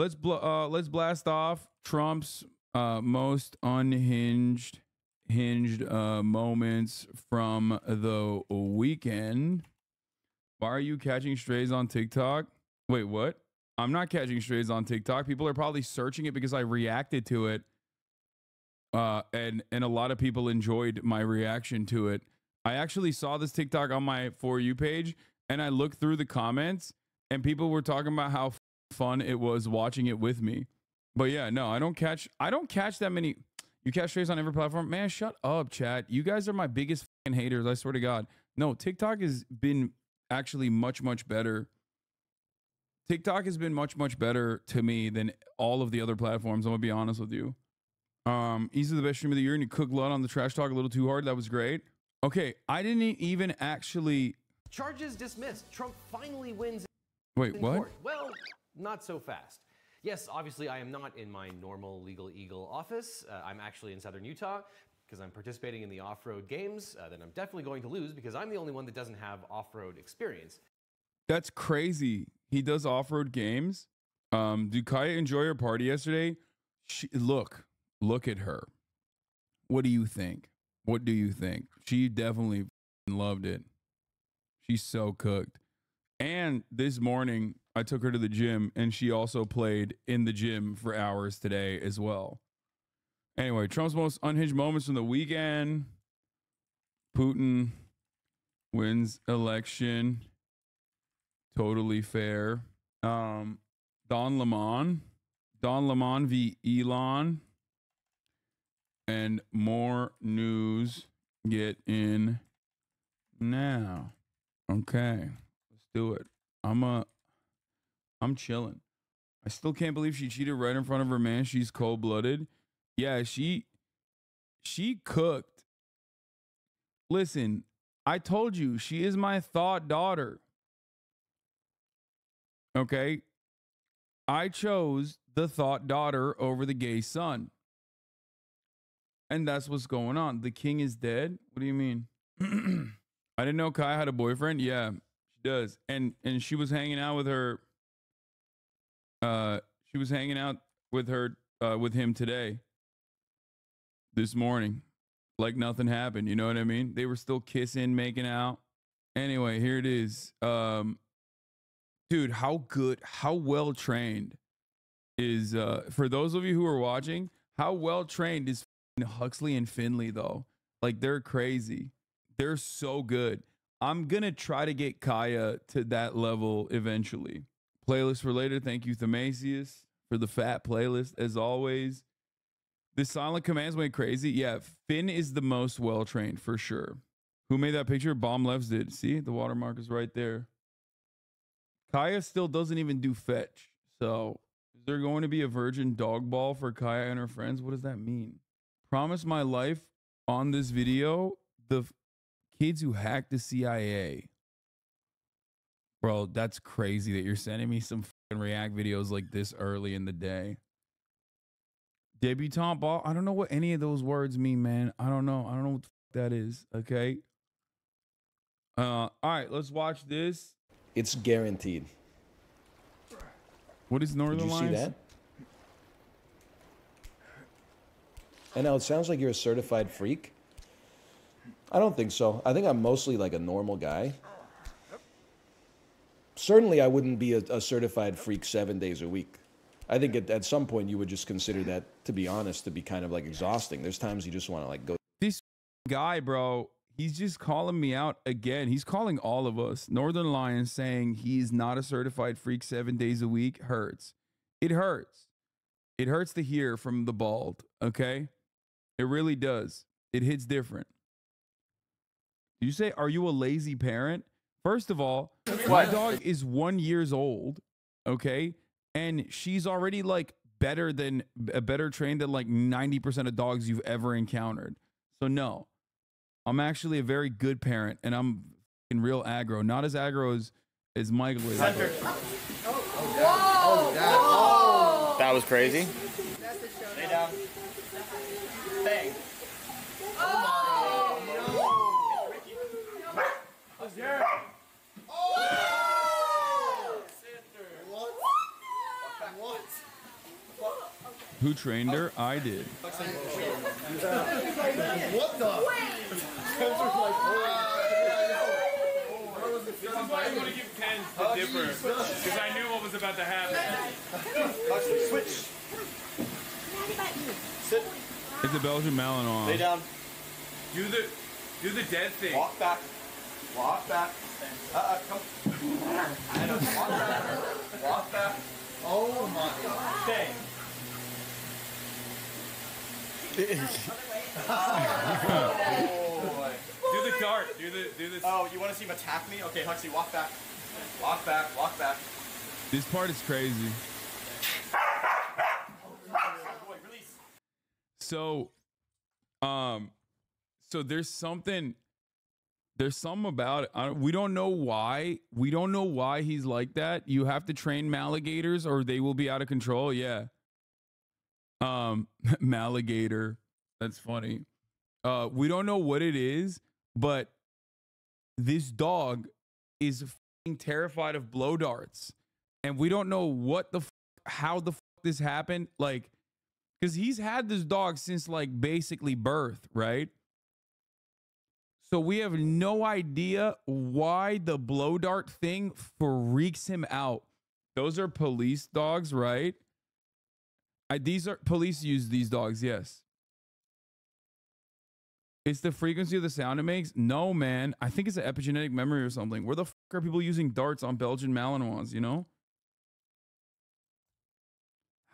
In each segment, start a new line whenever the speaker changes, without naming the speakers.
let's bl- uh, let's blast off Trump's uh, most unhinged hinged uh, moments from the weekend. Why are you catching strays on TikTok? Wait, what? I'm not catching strays on TikTok. People are probably searching it because I reacted to it. Uh, and and a lot of people enjoyed my reaction to it. I actually saw this TikTok on my for you page, and I looked through the comments, and people were talking about how fun it was watching it with me. But yeah, no, I don't catch. I don't catch that many. You catch strays on every platform, man. Shut up, chat. You guys are my biggest haters. I swear to God. No, TikTok has been actually much much better. TikTok has been much much better to me than all of the other platforms. I'm gonna be honest with you. Um, easily the best stream of the year, and you cook blood on the trash talk a little too hard. That was great. Okay, I didn't even actually.
Charges dismissed. Trump finally wins
Wait, what?
court. Well, not so fast. Yes, obviously, I am not in my normal Legal Eagle office. Uh, I'm actually in southern Utah because I'm participating in the off road games uh, that I'm definitely going to lose because I'm the only one that doesn't have off road experience.
That's crazy. He does off road games. Um, did Kaya enjoy her party yesterday? She, look, look at her. What do you think? What do you think? She definitely loved it. She's so cooked. And this morning, I took her to the gym, and she also played in the gym for hours today as well. Anyway, Trump's most unhinged moments from the weekend. Putin wins election. Totally fair. Um, Don Lemon. Don Lemon v. Elon. And more news get in now. Okay. Let's do it. I'm a I'm chilling. I still can't believe she cheated right in front of her man. She's cold blooded. Yeah, she she cooked. Listen, I told you she is my thought daughter. Okay. I chose the thought daughter over the gay son. And that's what's going on. The king is dead. What do you mean? I didn't know Kai had a boyfriend. Yeah, she does. And and she was hanging out with her uh she was hanging out with her uh with him today. This morning. Like nothing happened, you know what I mean? They were still kissing, making out. Anyway, here it is. Um dude, how good, how well trained is uh for those of you who are watching, how well trained is Huxley and Finley though? Like they're crazy. They're so good. I'm gonna try to get Kaya to that level eventually. Playlist for later. thank you, Themasius, for the fat playlist as always. The silent commands went crazy. Yeah, Finn is the most well trained for sure. Who made that picture? Bomb Levs did. See, the watermark is right there. Kaya still doesn't even do fetch. So, is there going to be a virgin dog ball for Kaya and her friends? What does that mean? Promise my life on this video, the kids who hacked the CIA. Bro, that's crazy that you're sending me some fucking react videos like this early in the day. Debutante ball. I don't know what any of those words mean, man. I don't know. I don't know what the fuck that is. Okay. Uh, all right, let's watch this.
It's guaranteed.
What is Northern
Did you see that? And now it sounds like you're a certified freak. I don't think so. I think I'm mostly like a normal guy. Certainly, I wouldn't be a, a certified freak seven days a week. I think at, at some point you would just consider that, to be honest, to be kind of like exhausting. There's times you just want to like go
This guy, bro, he's just calling me out again. He's calling all of us. Northernlion's saying he's not a certified freak seven days a week hurts. It hurts. It hurts to hear from the bald, okay? It really does. It hits different. You say, are you a lazy parent? First of all, my dog is one years old, okay? And she's already like better than uh, better trained than like 90% of dogs you've ever encountered. So no. I'm actually a very good parent and I'm in real aggro. Not as aggro as, as Michael is. but-
That was crazy.
Lay down. Bang.
Who trained her? I did.
What the?
I want to give Ken the dipper because I knew what was about to happen.
Switch.
It's a Belgian
Lay down.
Do the do the dead thing.
Walk back. Walk back. Uh-uh, come. I know. Walk back. Walk back. Oh my god. Stay. Oh.
Do the dart. Do the do the.
Oh, you want to see him attack me? Okay, Huxley, walk back. Walk back. Walk back.
This part is crazy. So, um, so there's something. There's something about it. I don't- we don't know why. We don't know why he's like that. You have to train maligators, or they will be out of control. Yeah. Um, maligator. That's funny. Uh, we don't know what it is, but this dog is terrified of blow darts, and we don't know what the how the this happened. Like, because he's had this dog since like basically birth, right? So we have no idea why the blow dart thing freaks him out. Those are police dogs, right? I, these are police use these dogs, yes. It's the frequency of the sound it makes. No, man. I think it's an epigenetic memory or something. Where the fuck are people using darts on Belgian Malinois? You know?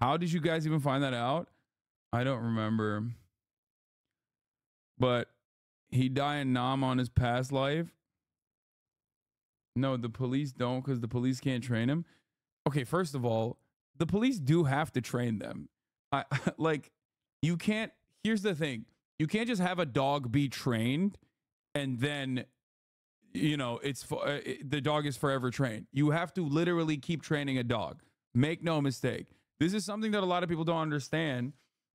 How did you guys even find that out? I don't remember. But he died in Nam on his past life. No, the police don't because the police can't train him. Okay, first of all, the police do have to train them. I like you can't here's the thing. You can't just have a dog be trained and then you know, it's fo- uh, the dog is forever trained. You have to literally keep training a dog. Make no mistake. This is something that a lot of people don't understand.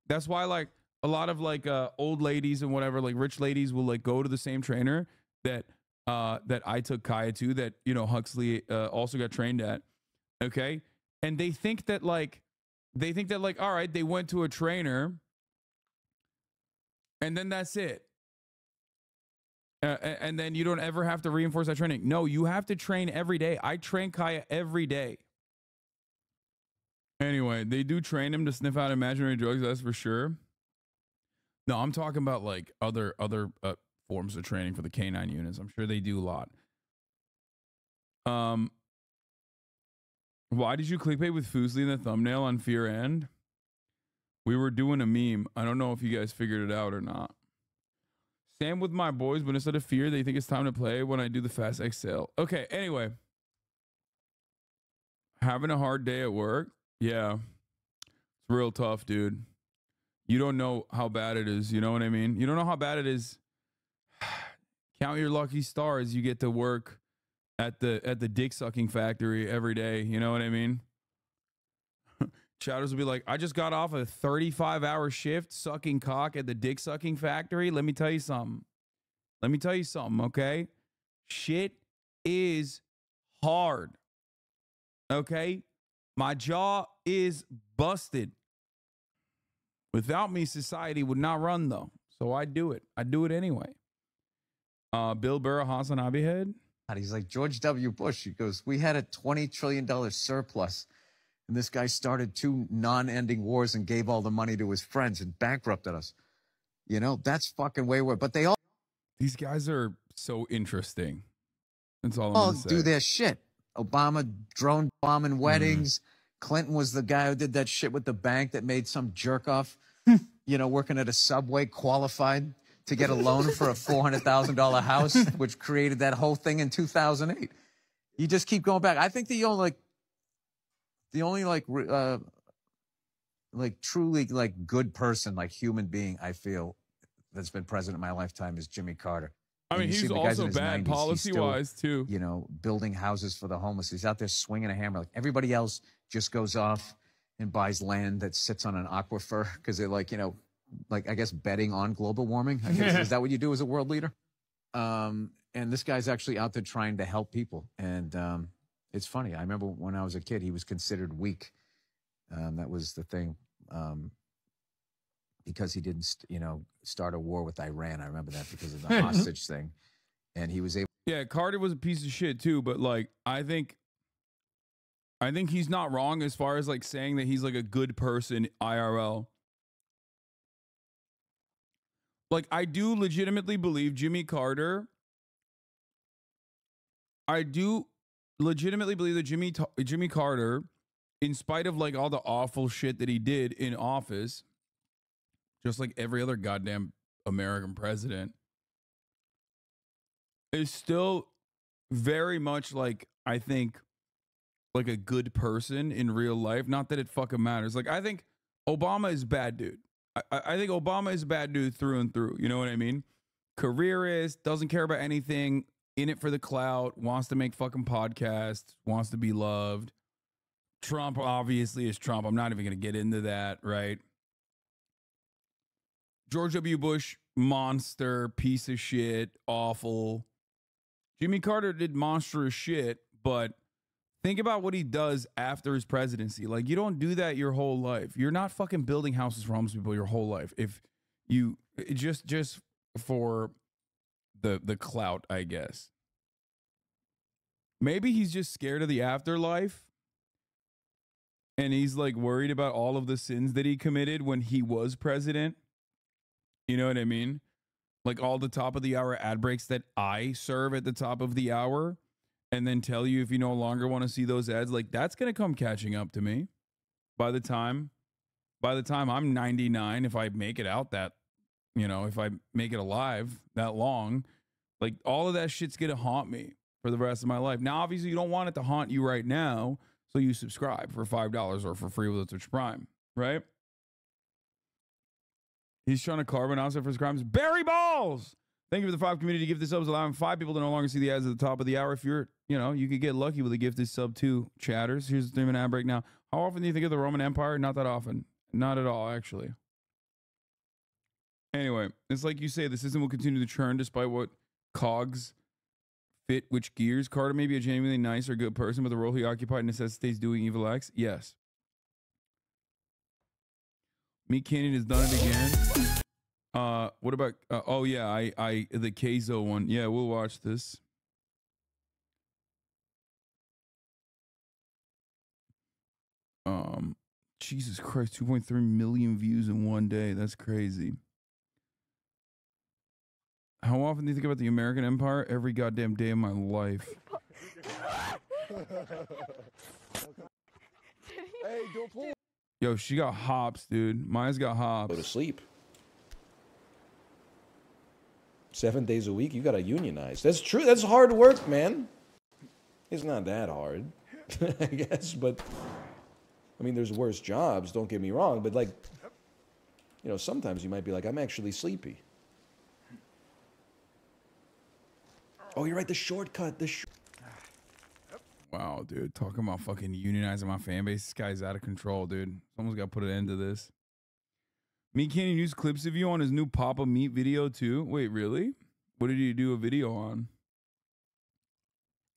That's why like a lot of like uh old ladies and whatever like rich ladies will like go to the same trainer that uh that I took Kaya to that you know Huxley uh, also got trained at. Okay? And they think that like they think that like all right, they went to a trainer and then that's it. Uh, and then you don't ever have to reinforce that training. No, you have to train every day. I train Kaya every day. Anyway, they do train him to sniff out imaginary drugs. That's for sure. No, I'm talking about like other other uh, forms of training for the canine units. I'm sure they do a lot. Um, why did you clickbait with Foosley in the thumbnail on Fear End? We were doing a meme. I don't know if you guys figured it out or not. Same with my boys, but instead of fear, they think it's time to play when I do the fast exhale. Okay, anyway. Having a hard day at work? Yeah. It's real tough, dude. You don't know how bad it is. You know what I mean? You don't know how bad it is. Count your lucky stars. You get to work at the at the dick sucking factory every day. You know what I mean? Chatters will be like, I just got off a 35 hour shift sucking cock at the dick sucking factory. Let me tell you something. Let me tell you something, okay? Shit is hard. Okay? My jaw is busted. Without me, society would not run though. So I do it. I do it anyway. Uh, Bill Burr, Hassan Abihead.
He's like George W. Bush. He goes, "We had a twenty trillion dollar surplus, and this guy started two non-ending wars and gave all the money to his friends and bankrupted us. You know, that's fucking way worse. But they all
These guys are so interesting. That's all I'm
all do their shit. Obama drone bombing mm-hmm. weddings. Clinton was the guy who did that shit with the bank that made some jerk off, you know, working at a subway qualified to get a loan for a four hundred thousand dollar house, which created that whole thing in two thousand eight. You just keep going back. I think the only like, the only like, uh, like truly like good person, like human being, I feel that's been president in my lifetime is Jimmy Carter.
I mean, he's also bad
90s,
policy
still-
wise too.
you know, building houses for the homeless. He's out there swinging a hammer. Like everybody else just goes off and buys land that sits on an aquifer because they're like, you know, like I guess betting on global warming. I guess, is that what you do as a world leader? Um, and this guy's actually out there trying to help people. And um, it's funny. I remember when I was a kid, he was considered weak Um, that was the thing. Um, because he didn't, st- you know, start a war with Iran. I remember that because of the hostage thing, and he was able.
Yeah, Carter was a piece of shit too, but like I think I think he's not wrong as far as like saying that he's like a good person IRL. Like I do legitimately believe Jimmy Carter I do legitimately believe that Jimmy Jimmy Carter in spite of like all the awful shit that he did in office just like every other goddamn American president is still very much like I think like a good person in real life. Not that it fucking matters. Like I think Obama is bad dude. I, I think Obama is a bad dude through and through. You know what I mean? Careerist, doesn't care about anything, in it for the clout, wants to make fucking podcasts, wants to be loved. Trump obviously is Trump. I'm not even gonna get into that, right? George W. Bush, monster, piece of shit, awful. Jimmy Carter did monstrous shit, but think about what he does after his presidency. Like, you don't do that your whole life. You're not fucking building houses for homeless people your whole life. If you just just for the the clout, I guess. Maybe he's just scared of the afterlife. And he's like worried about all of the sins that he committed when he was president. You know what I mean? Like all the top of the hour ad breaks that I serve at the top of the hour and then tell you if you no longer want to see those ads, like that's going to come catching up to me by the time by the time I'm 99 if I make it out that, you know, if I make it alive that long, like all of that shit's going to haunt me for the rest of my life. Now obviously you don't want it to haunt you right now, so you subscribe for $5 or for free with a Twitch Prime, right? He's trying to carve an offset for his crimes. Barry Balls! Thank you for the five community Give this subs, allowing five people to no longer see the ads at the top of the hour. If you're, you know, you could get lucky with a gifted sub two chatters. Here's the three minute ad break now. How often do you think of the Roman Empire? Not that often. Not at all, actually. Anyway, it's like you say, the system will continue to churn despite what cogs fit which gears. Carter may be a genuinely nice or good person, but the role he occupied necessitates doing evil acts. Yes. Meat Canyon has done it again. Uh, what about? Uh, oh yeah, I, I, the Keizo one. Yeah, we'll watch this. Um, Jesus Christ, two point three million views in one day. That's crazy. How often do you think about the American Empire? Every goddamn day of my life.
Hey, don't pull.
Yo, she got hops, dude. Maya's got hops.
Go to sleep. Seven days a week, you gotta unionize. That's true. That's hard work, man. It's not that hard, I guess. But I mean, there's worse jobs. Don't get me wrong. But like, you know, sometimes you might be like, I'm actually sleepy. Oh, you're right. The shortcut. The sh-
Wow, dude. Talking about fucking unionizing my fan base. This guy's out of control, dude. Someone's got to put an end to this. Me can Canyon use clips of you on his new Papa Meat video too. Wait, really? What did he do a video on?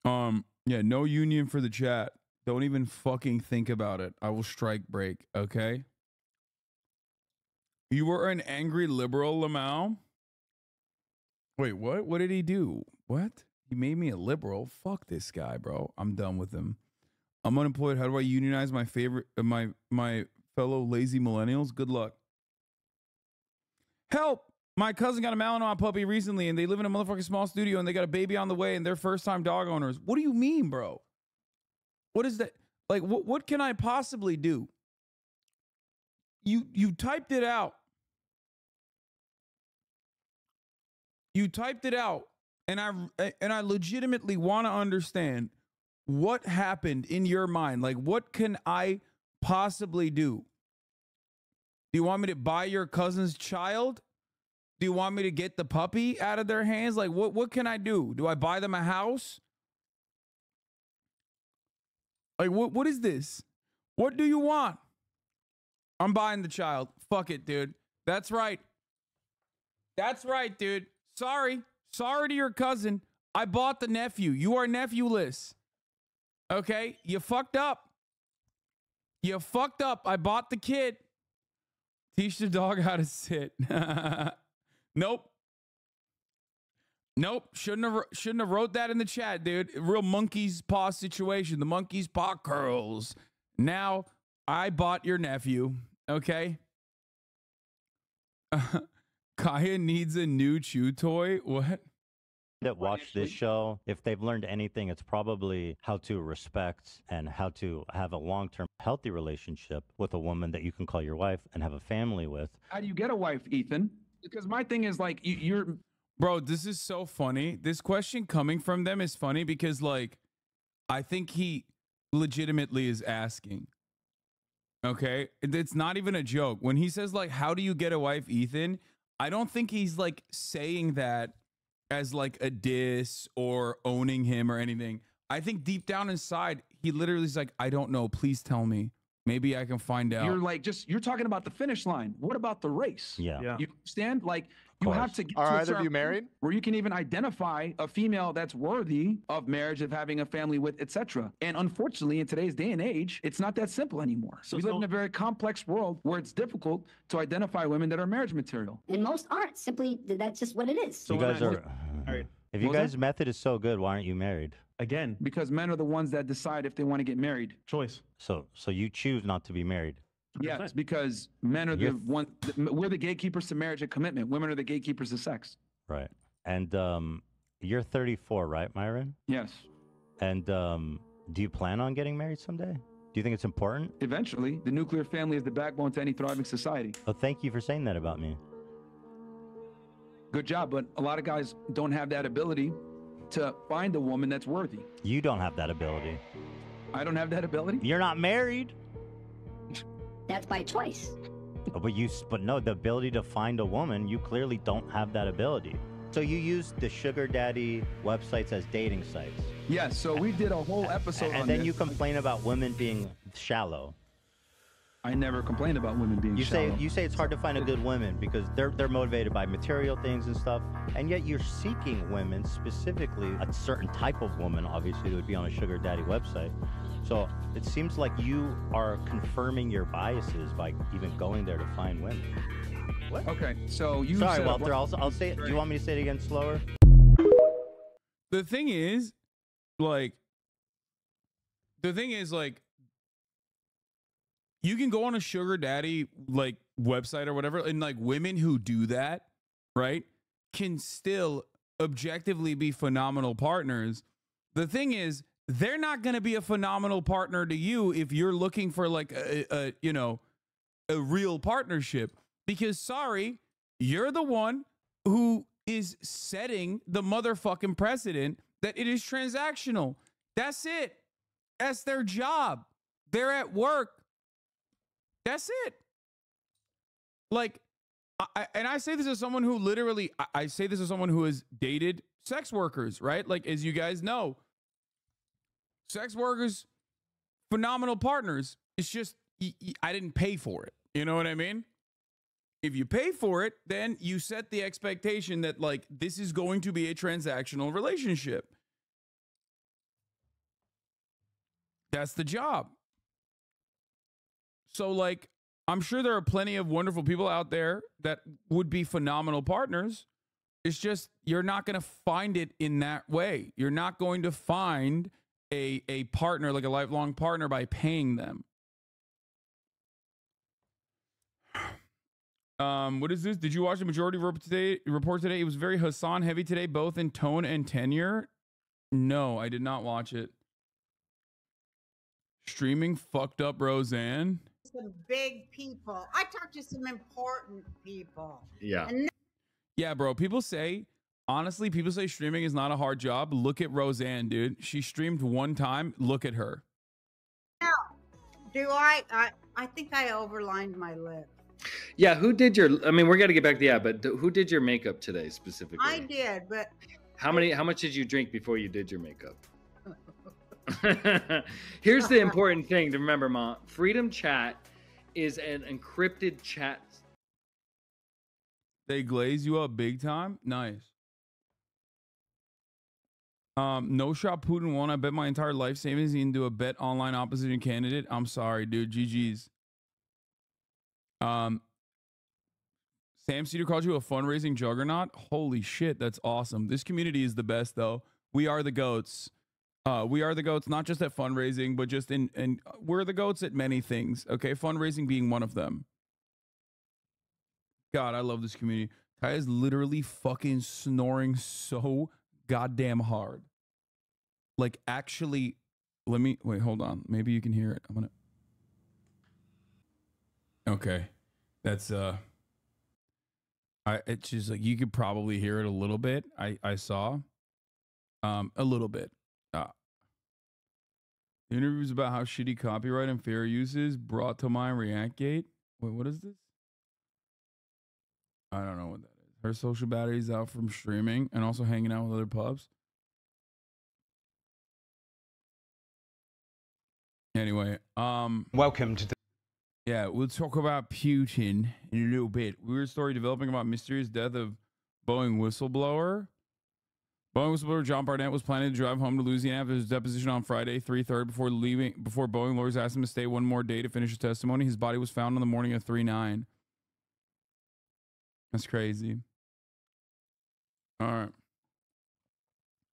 Um, yeah, no union for the chat. Don't even fucking think about it. I will strike break, okay? You were an angry liberal, Lamau? Wait, what? What did he do? What? He made me a liberal. Fuck this guy, bro. I'm done with him. I'm unemployed. How do I unionize my favorite uh, my my fellow lazy millennials? Good luck. Help! My cousin got a Malinois puppy recently, and they live in a motherfucking small studio, and they got a baby on the way, and they're first time dog owners. What do you mean, bro? What is that? Like, what what can I possibly do? You you typed it out. You typed it out, and I eh, and I legitimately want to understand what happened in your mind. Like, what can I possibly do? Do you want me to buy your cousin's child? Do you want me to get the puppy out of their hands? Like, what what can I do? Do I buy them a house? Like, what what is this? What do you want? I'm buying the child. Fuck it, dude. That's right. That's right, dude. Sorry. Sorry to your cousin. I bought the nephew. You are nephewless. Okay? You fucked up. You fucked up. I bought the kid. Teach the dog how to sit. nope. Nope. Shouldn't have shouldn't have wrote that in the chat, dude. Real monkey's paw situation. The monkey's paw curls. Now I bought your nephew. Okay. Kaya needs a new chew toy. What?
that watch this show, if they've learned anything, it's probably how to respect and how to have a long term healthy relationship with a woman that you can call your wife and have a family with.
How do you get a wife, Ethan? Because my thing is like you, you're
Bro, this is so funny. This question coming from them is funny because, like, I think he legitimately is asking. Okay. It's not even a joke. When he says, like, how do you get a wife, Ethan? I don't think he's like saying that as like a diss or owning him or anything. I think deep down inside, he literally is like, I don't know. Please tell me. Maybe I can find out.
you're like just you're talking about the finish line. What about the race?
Yeah.
Yeah.
You understand? Like you have to get
Are
to a
either of
certain
you
point
married?
where you can even identify a female that's worthy of marriage, of having a family with, etc. And unfortunately, in today's day and age, it's not that simple anymore. So we live in a very complex world where it's difficult to identify women that are marriage material.
And most aren't. Simply, that's just what it is.
So
you
guys
I-
are.
right.
If you
What was
guys' method is so good, why aren't you married?
Again,
Because men are the ones that decide if they want to get married.
choice.
So, so you choose not to be married.
Yes, because men are the
You're-
one. We're the gatekeepers to marriage and commitment. Women are the gatekeepers to sex.
Right. And um, you're 34, right, Myron?
Yes.
And um, do you plan on getting married someday? Do you think it's important?
Eventually, the nuclear family is the backbone to any thriving society.
Oh, thank you for saying that about me.
Good job, but a lot of guys don't have that ability to find a woman that's worthy.
You don't have that ability.
I don't have that ability.
You're not married.
That's by choice.
Oh, But you, but no, the ability to find a woman, you clearly don't have that ability. So you use the sugar daddy websites as dating sites,
Yes, so we did a whole episode
and
on
then
this.
you complain about women being shallow.
I never complained about women being
You
shallow.
say you say it's hard to find a good woman because they're they're motivated by material things and stuff, and yet you're seeking women specifically a certain type of woman. Obviously, that would be on a sugar daddy website. So it seems like you are confirming your biases by even going there to find women. What?
Okay, so you
Sorry,
said a
Walter.
won-
I'll I'll say. it. Do you want me to say it again slower?
the thing is, like, the thing is, like, you can go on a sugar daddy like website or whatever, and like women who do that, right, can still objectively be phenomenal partners. The thing is, they're not going to be a phenomenal partner to you if you're looking for like a, a you know a real partnership. Because sorry you're the one who is setting the motherfucking precedent that it is transactional. That's it. That's their job. They're at work that's it. Like I, and i say this as someone who literally I, I say this as someone who has dated sex workers right? Like as you guys know sex workers phenomenal partners. It's just I didn't pay for it. You know what i mean? If you pay for it then you set the expectation that like this is going to be a transactional relationship. That's the job so like i'm sure there are plenty of wonderful people out there that would be phenomenal partners. It's just you're not going to find it in that way. You're not going to find a a partner like a lifelong partner by paying them. Um what is this? Did you watch the majority report today report today? It was very hassan heavy today both in tone and tenure. No i did not watch it. Streaming fucked up roseanne
some big people. I talked to some important people.
Yeah.
And
Yeah, bro. People say, honestly, people say streaming is not a hard job. Look at Roseanne, dude. She streamed one time. Look at her.
now, do I, I? I think I overlined my lip.
Yeah, who did your? I mean, we're gonna get back to that, but who did your makeup today specifically?
I did, but
How many? How much did you drink before you did your makeup? Here's the important thing to remember, Ma. Freedom Chat is an encrypted chat.
They glaze you up big time. Nice. Um, no shot Putin won. I bet my entire life savings into a bet online opposition candidate. I'm sorry, dude. GG's. Um, Sam Seder called you a fundraising juggernaut. Holy shit, that's awesome. This community is the best, though. We are the goats. Uh, we are the goats, not just at fundraising, but just in and we're the goats at many things. Okay, fundraising being one of them. God, I love this community. Ty is literally fucking snoring so goddamn hard. Like, actually, let me wait. Hold on. Maybe you can hear it. I'm gonna. Okay, that's uh. I it's just like you could probably hear it a little bit. I I saw, um, a little bit. Interviews about how shitty copyright and fair use is brought to my Reactgate. Wait, what is this? I don't know what that is. Her social battery's out from streaming and also hanging out with other pubs. Anyway, um,
welcome to the.
Yeah, we'll talk about Putin in a little bit. Weird story developing about mysterious death of Boeing whistleblower. Boeing whistleblower John Barnett was planning to drive home to Louisiana after his deposition on Friday, 3:30, before leaving before Boeing lawyers asked him to stay one more day to finish his testimony. His body was found on the morning of 3 9. That's crazy. All right.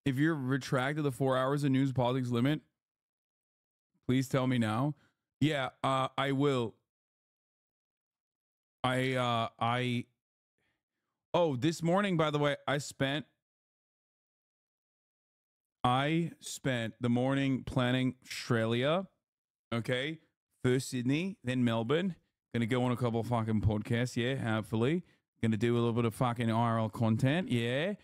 If you're retracted the four hours of news politics limit, please tell me now. Yeah, uh, I will. I uh I Oh, this morning by the way, I spent I spent the morning planning Australia. Okay. First Sydney, then Melbourne. Gonna go on a couple of fucking podcasts, yeah, hopefully. Gonna do a little bit of fucking IRL content, yeah.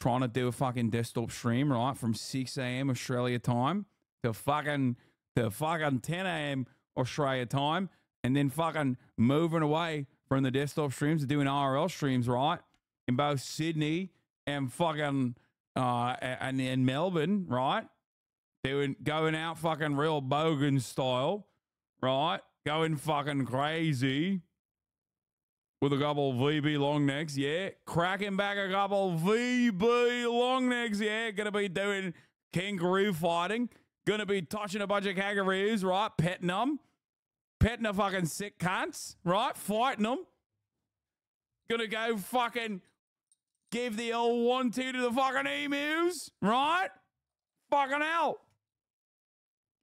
Trying to do a fucking desktop stream, right, from 6 a.m. Australia time to fucking to fucking 10 a.m. Australia time, and then fucking moving away from the desktop streams to doing IRL streams, right, in both Sydney and fucking uh and in Melbourne, right? Doing going out fucking real bogan style, right? Going fucking crazy with a couple VB long necks, yeah. Cracking back a couple VB long necks, yeah. Gonna be doing kangaroo fighting. Gonna be touching a bunch of kangaroos, right? Petting them. Petting a fucking sick cunts, right? Fighting them. Gonna go fucking give the old one two to the fucking emus, right? Fucking hell.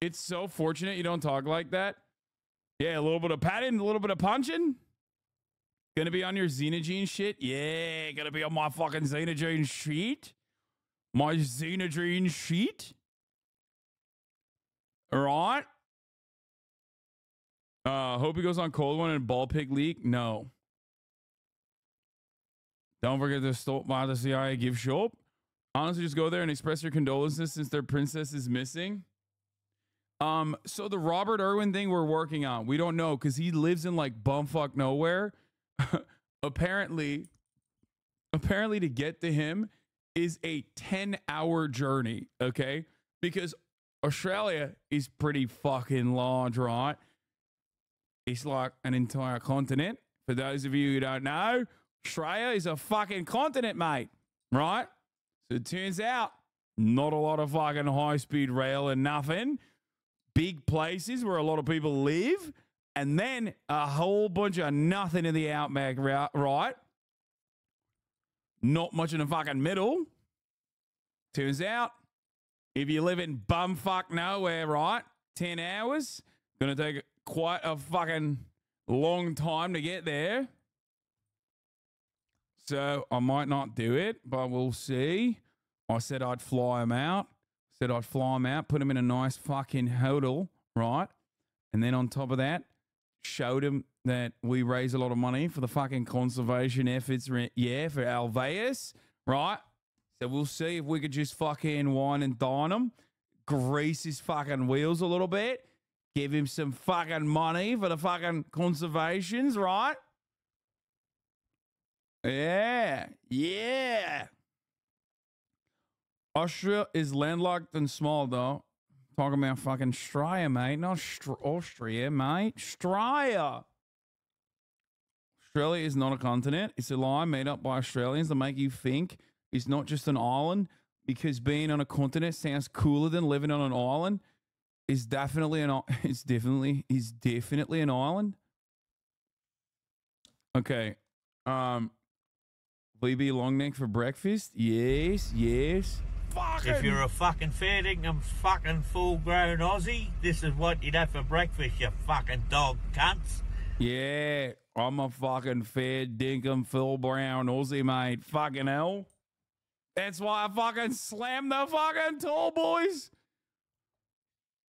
It's so fortunate you don't talk like that. Yeah, a little bit of patting, a little bit of punching. Gonna be on your Xenogene shit? Yeah, gonna be on my fucking Xenogene sheet. My Xenogene sheet. Right. Uh, hope he goes on cold one and ball pig leak. No. Don't forget to stop by the CIA gift shop. Honestly, just go there and express your condolences since their princess is missing. Um, so the Robert Irwin thing we're working on, we don't know because he lives in like bumfuck nowhere. apparently, apparently to get to him is a 10 hour journey. Okay. Because Australia is pretty fucking large, right? It's like an entire continent. For those of you who don't know, Australia is a fucking continent, mate. Right? So it turns out not a lot of fucking high speed rail and nothing. Big places where a lot of people live, and then a whole bunch of nothing in the outback, right? Not much in the fucking middle. Turns out, if you live in bumfuck nowhere, right? 10 hours, gonna take quite a fucking long time to get there. So I might not do it, but we'll see. I said I'd fly him out. Said I'd fly him out, put him in a nice fucking hotel, right? And then on top of that, showed him that we raise a lot of money for the fucking conservation efforts, yeah, for Alveus, right? So we'll see if we could just fucking wine and dine him, grease his fucking wheels a little bit, give him some fucking money for the fucking conservations, right? Yeah, yeah. Austria is landlocked and small, though. Talking about fucking Straya, mate. Not Str- Austria, mate. Straya. Australia is not a continent. It's a lie made up by Australians to make you think it's not just an island because being on a continent sounds cooler than living on an island is definitely an it's definitely is definitely an island. Okay. Um VB long neck for breakfast? Yes, yes.
If you're a fucking fair dinkum fucking full grown Aussie, this is what you'd have for breakfast, you fucking dog cunts.
Yeah, I'm a fucking fair dinkum Phil Brown Aussie mate. Fucking hell. That's why I fucking slammed the fucking tall boys.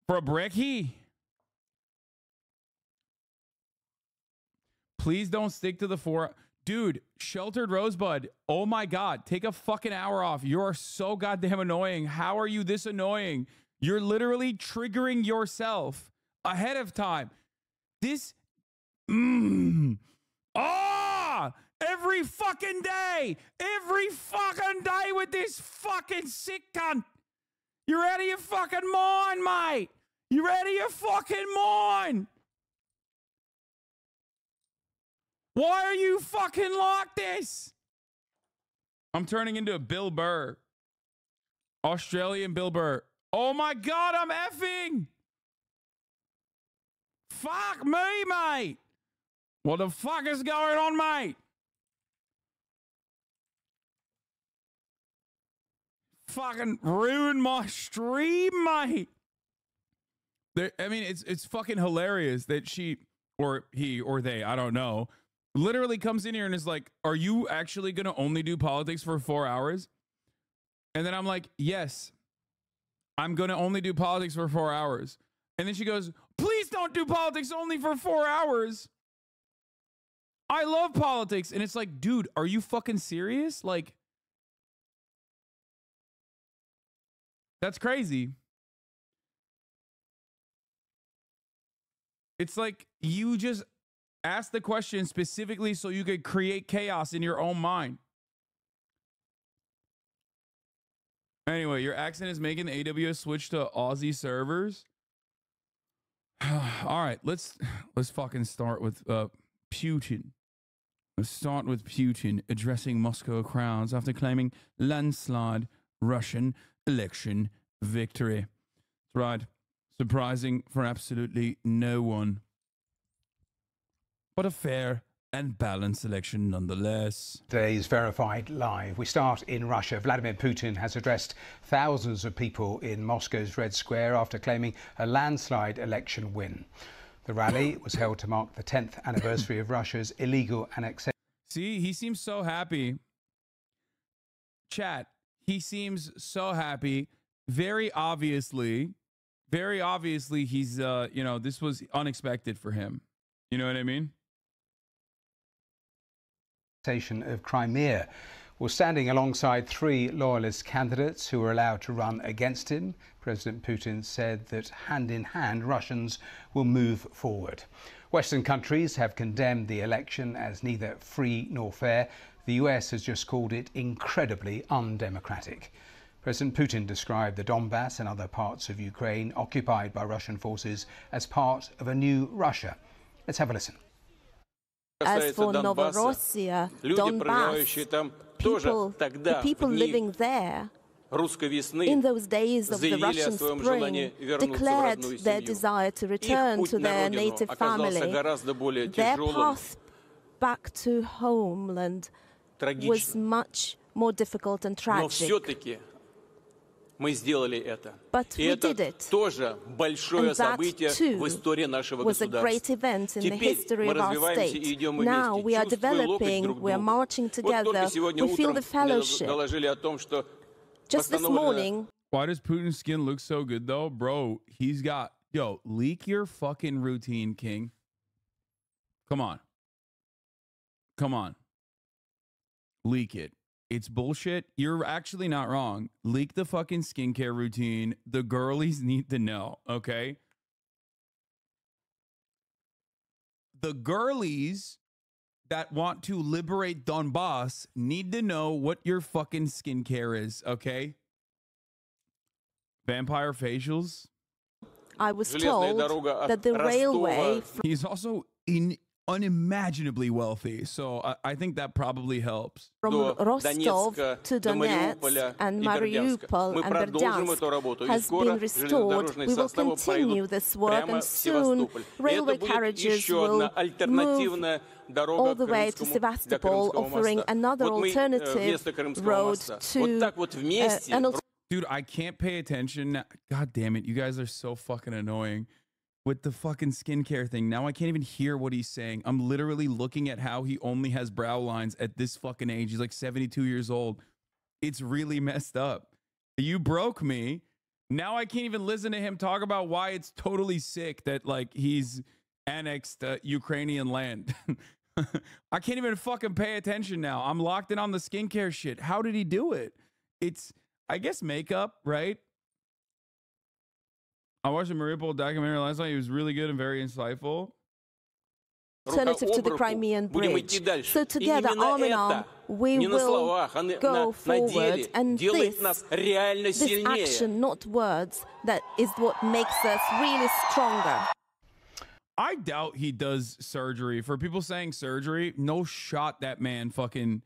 For a brekkie. Please don't stick to the four. Dude, sheltered rosebud. Oh my god, take a fucking hour off. You are so goddamn annoying. How are you this annoying? You're literally triggering yourself ahead of time. This Mm. Ah! Every fucking day! Every fucking day with this fucking sick cunt! You're out of your fucking mind, mate! You're out of your fucking mind! Why are you fucking like this? I'm turning into a Bill Burr. Australian Bill Burr. Oh my god, I'm effing! Fuck me, mate! What the fuck is going on, mate? Fucking ruined my stream, mate. I mean, it's it's fucking hilarious that she or he or they, I don't know, literally comes in here and is like, "Are you actually gonna only do politics for four hours?" And then I'm like, "Yes, I'm gonna only do politics for four hours." And then she goes, "Please don't do politics only for four hours." I love politics. And it's like, dude, are you fucking serious? Like, that's crazy. It's like you just asked the question specifically so you could create chaos in your own mind. Anyway, your accent is making the AWS switch to Aussie servers. All right, let's let's fucking start with uh Putin. Let's start with Putin addressing Moscow crowds after claiming landslide Russian election victory. That's right. Surprising for absolutely no one. But a fair and balanced election nonetheless.
Today's Verified Live. We start in Russia. Vladimir Putin has addressed thousands of people in Moscow's Red Square after claiming a landslide election win. The rally was held to mark the 10th anniversary of Russia's illegal annexation.
See, he seems so happy. Chat, he seems so happy. Very obviously, very obviously, he's, uh, you know, this was unexpected for him. You know what I mean?
Of Crimea was standing alongside three loyalist candidates who were allowed to run against him. President Putin said that hand in hand, Russians will move forward. Western countries have condemned the election as neither free nor fair. The US has just called it incredibly undemocratic. President Putin described the Donbass and other parts of Ukraine occupied by Russian forces as part of a new Russia. Let's have a listen.
As for Novorossiya, Donbass, people, the people living there in those days of the Russian spring declared their desire to return to their native family. Their path back to homeland was much more difficult and tragic.
Мы сделали это.
But
И
we
это
did it.
тоже большое
And that,
событие
too,
в истории нашего
was a
государства.
great event in the
Теперь
history
мы
of our
развиваемся и
state.
идем
Now
вместе,
we are
чувствуя локоть
developing,
друг
we are
друга.
marching
Вот
together,
только сегодня
we feel
утром
the
мне
fellowship.
доложили о том, что
Just this
восстановлена
morning,
Why does Putin's skin look so good though? Bro, he's got yo, leak your fucking routine, King. Come on. Come on. Leak it. It's bullshit. You're actually not wrong. Leak the fucking skincare routine. The girlies need to know, okay? The girlies that want to liberate Donbass need to know what your fucking skincare is, okay? Vampire facials.
I was told that the railway.
He's also in unimaginably wealthy. So I, I think that probably helps.
From Rostov to Donetsk and Mariupol and Berdyansk has been restored. We will continue this work and soon railway carriages will move all the way to Sevastopol, offering another alternative road to uh, an
Dude, I can't pay attention. God damn it. You guys are so fucking annoying with the fucking skincare thing. Now I can't even hear what he's saying. I'm literally looking at how he only has brow lines at this fucking age. He's like 72 years old. It's really messed up. You broke me. Now I can't even listen to him talk about why it's totally sick that like he's annexed uh, Ukrainian land. I can't even fucking pay attention now. I'm locked in on the skincare shit. How did he do it? It's I guess makeup, right? I watched a Mariupol documentary last night. It was really good and very insightful.
Alternative to the Crimean Bridge. So together, arm in arm, we will go forward, and this, this action, not words, that is what makes us really stronger.
I doubt he does surgery. For people saying surgery, no shot that man fucking.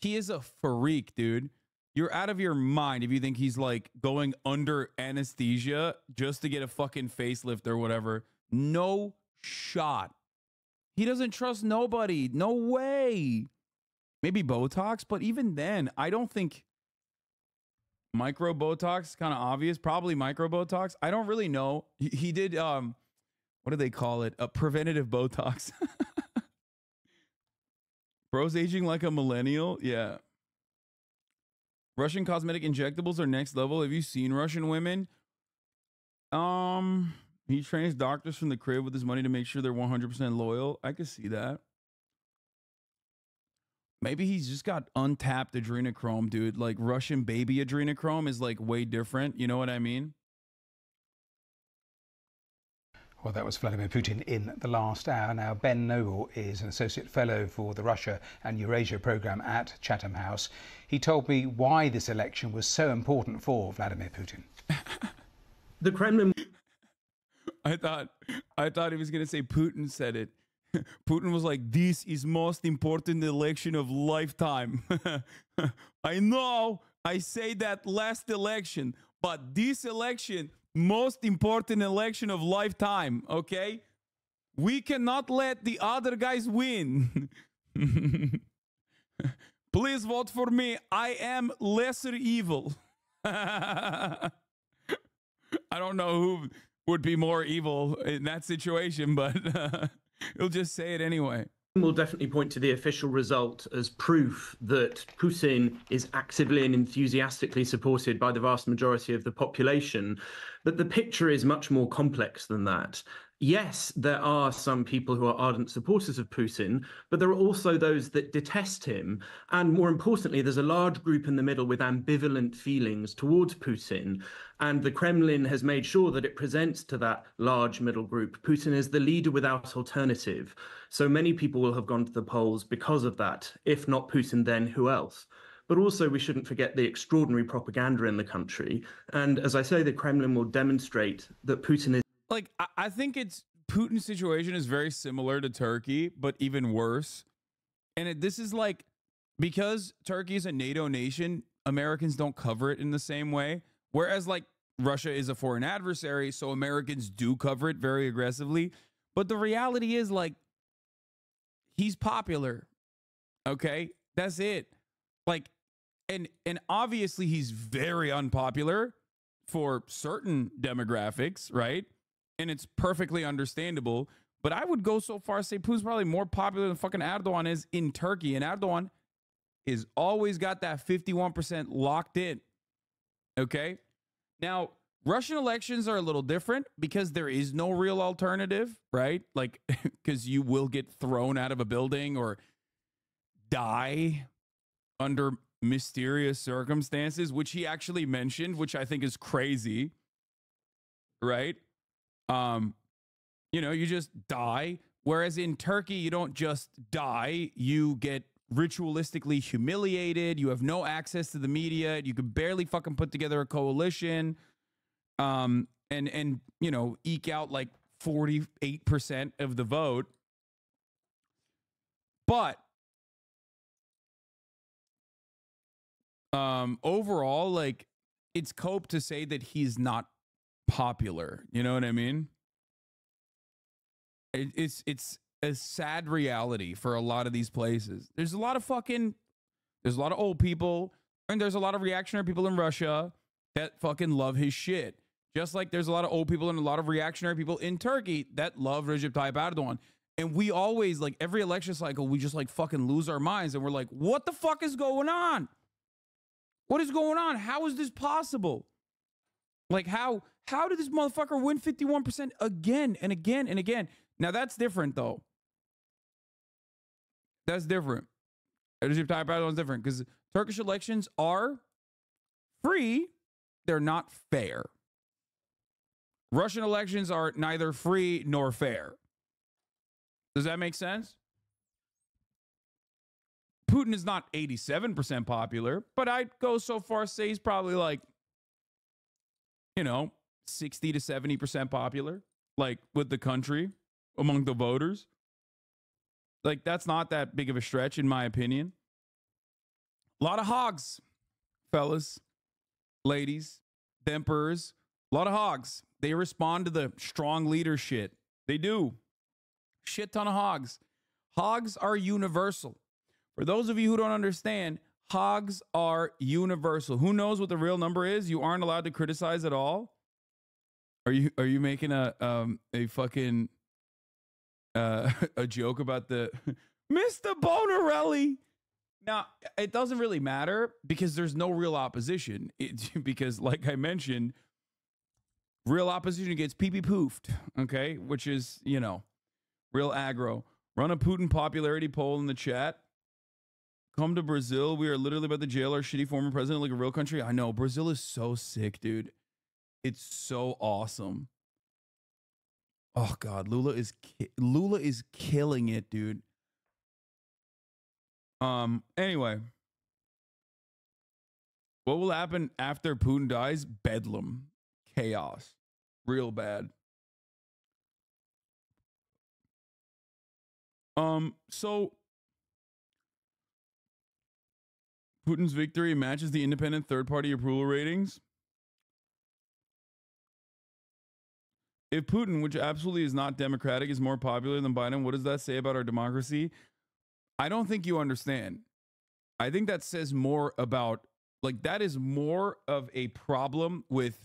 He is a freak, dude. You're out of your mind if you think he's like going under anesthesia just to get a fucking facelift or whatever. No shot. He doesn't trust nobody. No way. Maybe Botox, but even then, I don't think micro Botox kind of obvious. Probably micro Botox. I don't really know. He, he did um what do they call it? A preventative Botox. Bro's aging like a millennial. Yeah. Russian cosmetic injectables are next level. Have you seen Russian women? Um, he trains doctors from the crib with his money to make sure they're 100% loyal. I could see that. Maybe he's just got untapped adrenochrome, dude. Like Russian baby adrenochrome is like way different. You know what I mean?
Well, that was Vladimir Putin in the last hour. Now, Ben Noble is an Associate Fellow for the Russia and Eurasia Programme at Chatham House. He told me why this election was so important for Vladimir Putin.
the Kremlin.
I thought, I thought he was going to say Putin said it. Putin was like, "This is most important election of lifetime." I know I say that last election, but this election most important election of lifetime, okay? We cannot let the other guys win. Please vote for me. I am lesser evil. I don't know who would be more evil in that situation, but uh, he'll just say it anyway
will definitely point to the official result as proof that Putin is actively and enthusiastically supported by the vast majority of the population. But the picture is much more complex than that. Yes, there are some people who are ardent supporters of Putin, but there are also those that detest him. And more importantly, there's a large group in the middle with ambivalent feelings towards Putin. And the Kremlin has made sure that it presents to that large middle group Putin is the leader without alternative. So many people will have gone to the polls because of that. If not Putin, then who else? But also, we shouldn't forget the extraordinary propaganda in the country. And as I say, the Kremlin will demonstrate that Putin is.
Like, I think it's Putin's situation is very similar to Turkey, but even worse. And it, this is like because Turkey is a NATO nation, Americans don't cover it in the same way. Whereas, like, Russia is a foreign adversary, so Americans do cover it very aggressively. But the reality is, like, he's popular. Okay. That's it. Like, and and obviously he's very unpopular for certain demographics, right? And it's perfectly understandable. But I would go so far as say Putin's probably more popular than fucking Erdogan is in Turkey. And Erdogan is always got that 51% locked in. Okay. Now, Russian elections are a little different because there is no real alternative, right? Like, because you will get thrown out of a building or die under mysterious circumstances, which he actually mentioned, which I think is crazy, right? Um, you know, you just die. Whereas in Turkey, you don't just die, you get ritualistically humiliated. You have no access to the media. You could barely fucking put together a coalition um, and and you know eke out like forty eight percent of the vote. But um overall like it's cope to say that he's not popular. You know what I mean? It, it's it's a sad reality for a lot of these places. There's a lot of fucking there's a lot of old people and there's a lot of reactionary people in Russia that fucking love his shit. Just like there's a lot of old people and a lot of reactionary people in Turkey that love Recep Tayyip Erdogan. And we always like every election cycle, we just like fucking lose our minds and we're like, what the fuck is going on? What is going on? How is this possible? Like how how did this motherfucker win 51% again and again and again? Now that's different though. That's different. Tayyip Erdogan is different because Turkish elections are free, they're not fair. Russian elections are neither free nor fair. Does that make sense? Putin is not 87% popular, but I'd go so far say he's probably like, you know, 60 to 70% popular, like with the country among the voters. Like, that's not that big of a stretch, in my opinion. A lot of hogs, fellas, ladies, emperors, a lot of hogs. They respond to the strong leader shit. They do. Shit ton of hogs. Hogs are universal. For those of you who don't understand, hogs are universal. Who knows what the real number is? You aren't allowed to criticize at all. Are you are you making a um a fucking uh a joke about the Mr. Bonarelli? Now, it doesn't really matter because there's no real opposition. It, because like I mentioned, real opposition gets pee pee poofed, okay? Which is, you know, real aggro. Run a Putin popularity poll in the chat. Come to Brazil. We are literally about to jail our shitty former president like a real country. I know. Brazil is so sick, dude. It's so awesome. Oh God, Lula is ki- Lula is killing it, dude. Um. Anyway, what will happen after Putin dies? Bedlam, chaos, real bad. Um. So Putin's victory matches the independent third-party approval ratings. If Putin, which absolutely is not democratic, is more popular than Biden, what does that say about our democracy? I don't think you understand. I think that says more about, like, that is more of a problem with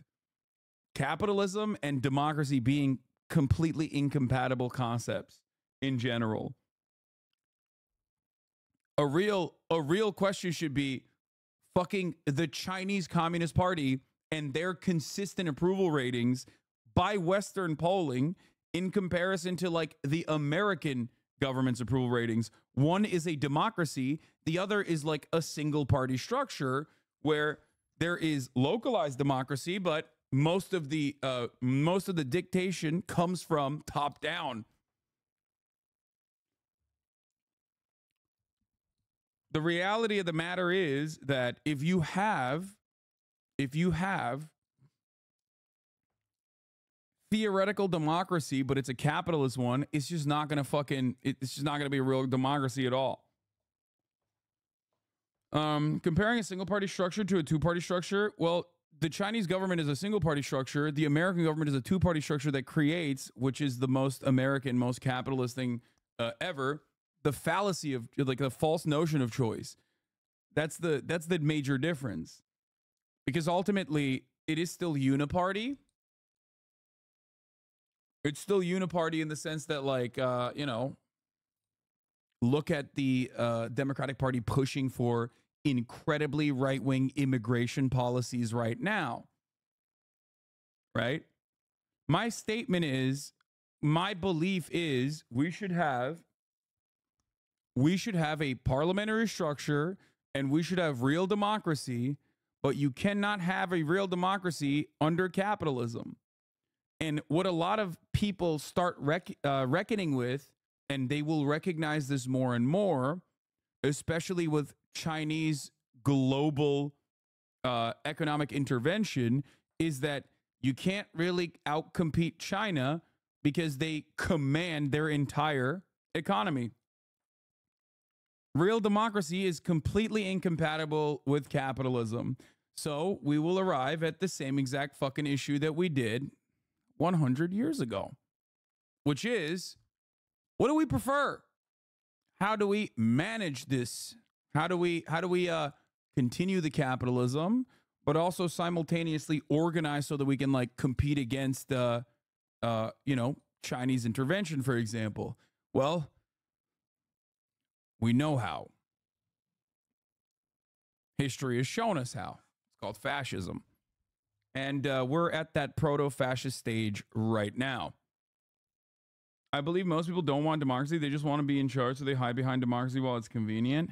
capitalism and democracy being completely incompatible concepts in general. A real a real question should be fucking the Chinese Communist Party and their consistent approval ratings by Western polling in comparison to like the American government's approval ratings. One is a democracy, the other is like a single party structure where there is localized democracy, but most of the uh, most of the dictation comes from top down. The reality of the matter is that if you have if you have theoretical democracy, but it's a capitalist one, it's just not going to fucking, it's just not going to be a real democracy at all. Um, comparing a single party structure to a two party structure, well, the Chinese government is a single party structure. The American government is a two party structure that creates, which is the most American, most capitalist thing uh, ever, the fallacy of like the false notion of choice. That's the that's the major difference, because ultimately it is still uniparty, it's still uniparty in the sense that like uh, you know look at the uh, democratic party pushing for incredibly right-wing immigration policies right now. Right? My statement is my belief is we should have we should have a parliamentary structure and we should have real democracy but you cannot have a real democracy under capitalism and what a lot of people start rec- uh, reckoning with, and they will recognize this more and more, especially with Chinese global uh, economic intervention, is that you can't really outcompete China because they command their entire economy. Real democracy is completely incompatible with capitalism. So we will arrive at the same exact fucking issue that we did 100 years ago, which is what do we prefer? How do we manage this? How do we how do we uh continue the capitalism but also simultaneously organize so that we can like compete against uh uh you know Chinese intervention for example? Well, we know how. History has shown us how. It's called fascism. And uh, we're at that proto fascist stage right now. I believe most people don't want democracy. They just want to be in charge, so they hide behind democracy while it's convenient.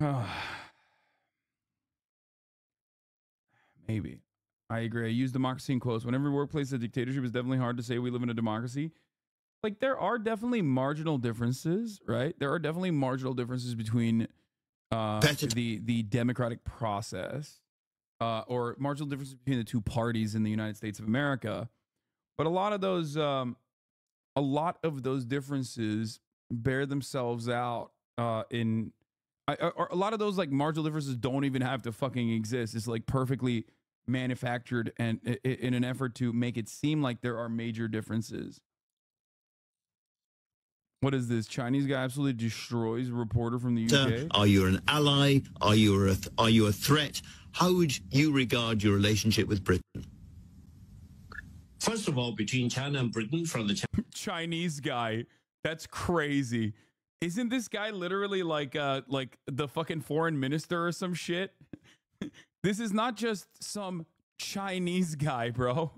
Maybe. I agree. I use democracy in quotes. Whenever workplace is a dictatorship, it's definitely hard to say we live in a democracy. Like there are definitely marginal differences, right? There are definitely marginal differences between uh, the the democratic process uh, or marginal differences between the two parties in the United States of America. But a lot of those, um, a lot of those differences bear themselves out uh, in, I, or a lot of those like marginal differences don't even have to fucking exist. It's like perfectly manufactured and in an effort to make it seem like there are major differences. What is this? Chinese guy absolutely destroys a reporter from the UK.
Are you an ally? Are you a are you a threat? How would you regard your relationship with Britain?
First of all, between China and Britain, from the
Chinese guy, that's crazy. Isn't this guy literally like uh like the fucking foreign minister or some shit? this is not just some Chinese guy, bro.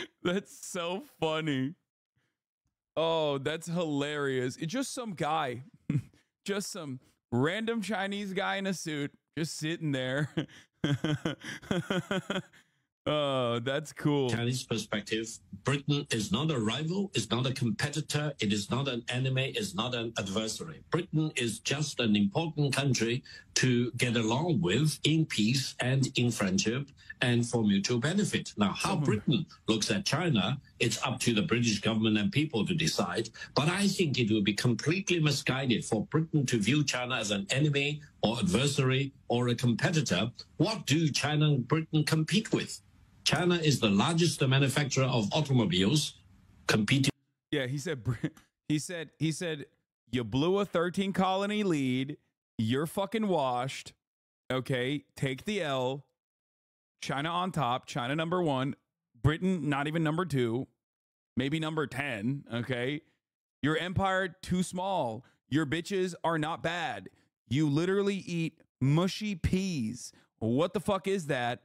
That's so funny. Oh, that's hilarious. It's just some guy, just some random Chinese guy in a suit, just sitting there. Oh, that's cool.
Chinese perspective, Britain is not a rival, is not a competitor, it is not an enemy, is not an adversary. Britain is just an important country to get along with in peace and in friendship and for mutual benefit. Now, how. Britain looks at China, it's up to the British government and people to decide. But I think it would be completely misguided for Britain to view China as an enemy or adversary or a competitor. What do China and Britain compete with? China is the largest manufacturer of automobiles, competing.
Yeah, he said. He said. He said. You blew a 13 colony lead. You're fucking washed. Okay, take the L. China on top. China number one. Britain not even number two. Maybe number 10. Okay. Your empire too small. Your bitches are not bad. You literally eat mushy peas. What the fuck is that?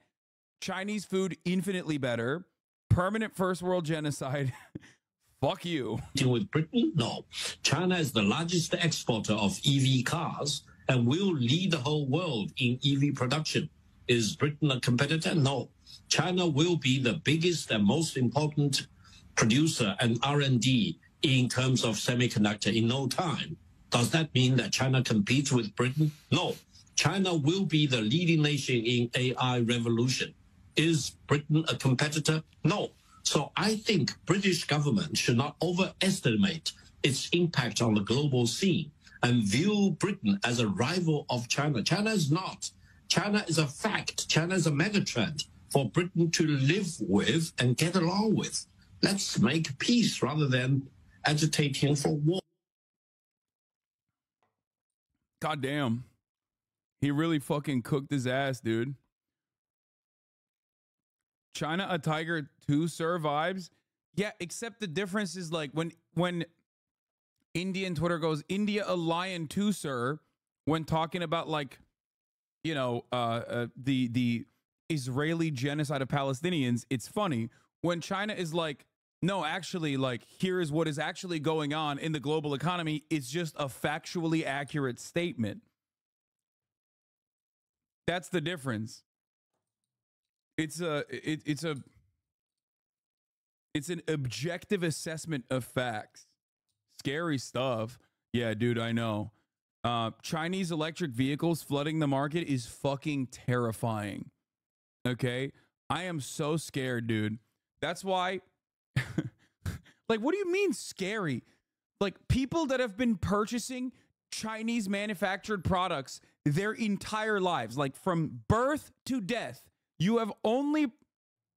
Chinese food infinitely better, permanent first world genocide. Fuck you.
With Britain? No. China is the largest exporter of EV cars and will lead the whole world in EV production. Is Britain a competitor? No. China will be the biggest and most important producer and R&D in terms of semiconductor in no time. Does that mean that China competes with Britain? No. China will be the leading nation in AI revolution. Is Britain a competitor? No. So I think British government should not overestimate its impact on the global scene and view Britain as a rival of China. China is not. China is a fact. China is a megatrend for Britain to live with and get along with. Let's make peace rather than agitating for war.
God damn. He really fucking cooked his ass, dude. China a Tiger 2 survives. Yeah, except the difference is like when when Indian Twitter goes India a lion 2 sir when talking about like you know uh, uh the the Israeli genocide of Palestinians, it's funny when China is like no, actually, like, here is what is actually going on in the global economy. It's just a factually accurate statement. That's the difference. It's a it, it's a it's an objective assessment of facts. Scary stuff. Yeah, dude, I know. Uh, Chinese electric vehicles flooding the market is fucking terrifying. Okay, I am so scared, dude. That's why. Like, what do you mean scary? Like, people that have been purchasing Chinese manufactured products their entire lives, like from birth to death, you have only,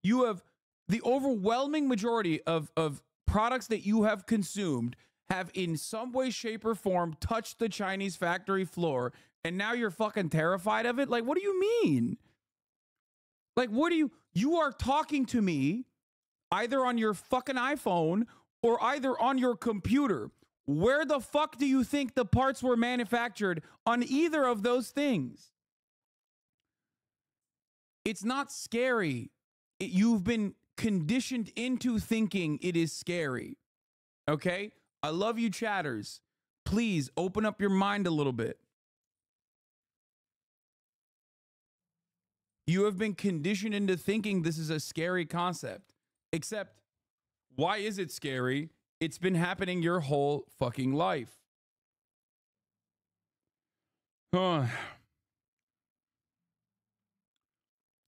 you have the overwhelming majority of, of products that you have consumed have in some way, shape, or form touched the Chinese factory floor, and now you're fucking terrified of it? Like, what do you mean? Like, what do you, you are talking to me either on your fucking iPhone or either on your computer. Where the fuck do you think the parts were manufactured on either of those things? It's not scary. It, you've been conditioned into thinking it is scary. Okay? I love you, chatters. Please open up your mind a little bit. You have been conditioned into thinking this is a scary concept. Except, why is it scary? It's been happening your whole fucking life. Huh.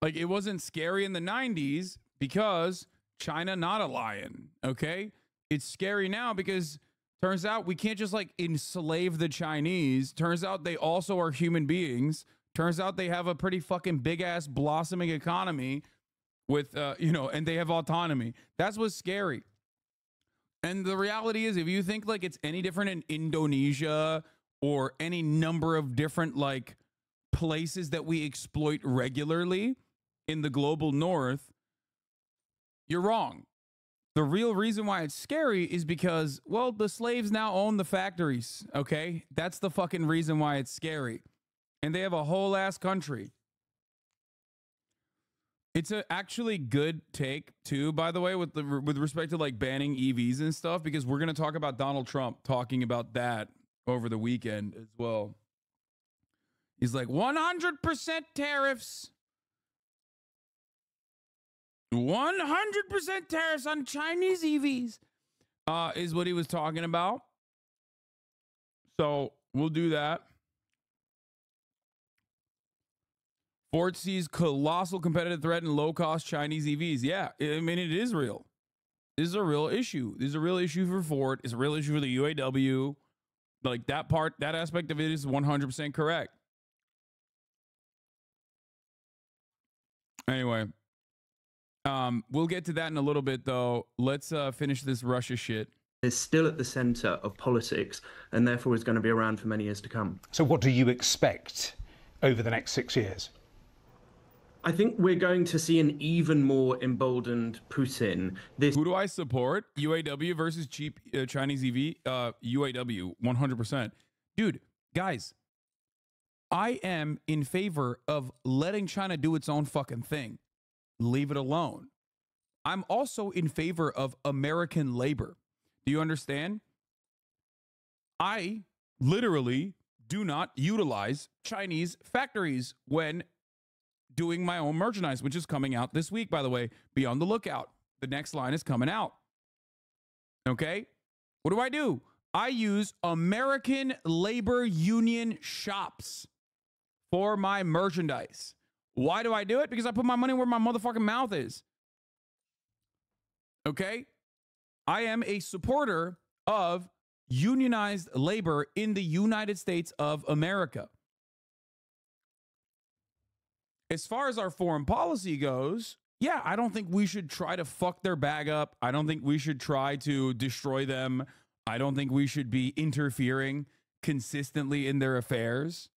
Like, it wasn't scary in the 90s because China not a lion, okay? It's scary now because turns out we can't just like enslave the Chinese. Turns out they also are human beings. Turns out they have a pretty fucking big ass blossoming economy with uh, you know, and they have autonomy. That's what's scary. And the reality is, if you think like it's any different in Indonesia or any number of different like places that we exploit regularly in the global north, you're wrong. The real reason why it's scary is because, well, the slaves now own the factories. Okay. That's the fucking reason why it's scary. And they have a whole ass country. It's a actually good take too, by the way, with the with respect to like banning EVs and stuff, because we're gonna talk about Donald Trump talking about that over the weekend as well. He's like 100% tariffs. 100% tariffs on Chinese EVs uh, is what he was talking about. So we'll do that. Ford sees colossal competitive threat in low cost Chinese EVs. Yeah, I mean, it is real. This is a real issue. This is a real issue for Ford. It's a real issue for the UAW. Like that part, that aspect of it is 100% correct. Anyway, um, we'll get to that in a little bit, though. Let's uh, finish this Russia shit.
Is still at the center of politics and therefore is going to be around for many years to come.
So, what do you expect over the next six years?
I think we're going to see an even more emboldened Putin.
This Who do I support? UAW versus cheap uh, Chinese EV? Uh, UAW, 100%. Dude, guys, I am in favor of letting China do its own fucking thing. Leave it alone. I'm also in favor of American labor. Do you understand? I literally do not utilize Chinese factories when doing my own merchandise, which is coming out this week, by the way. Be on the lookout. The next line is coming out. Okay. What do I do? I use American labor union shops for my merchandise. Why do I do it? Because I put my money where my motherfucking mouth is. Okay. I am a supporter of unionized labor in the United States of America. As far as our foreign policy goes, yeah, I don't think we should try to fuck their bag up. I don't think we should try to destroy them. I don't think we should be interfering consistently in their affairs.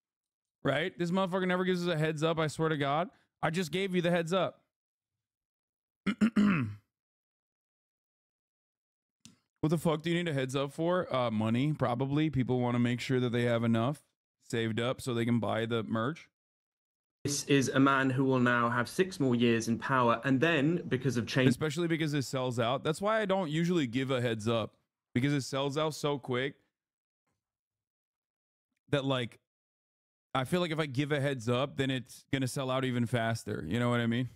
Right? This motherfucker never gives us a heads up, I swear to God. I just gave you the heads up. what the fuck do you need a heads up for? Uh, money, probably. People want to make sure that they have enough saved up so they can buy the merch.
This is a man who will now have six more years in power, and then because of change,
especially because it sells out. That's why I don't usually give a heads up because it sells out so quick that like I feel like if I give a heads up, then it's gonna sell out even faster. You know what I mean?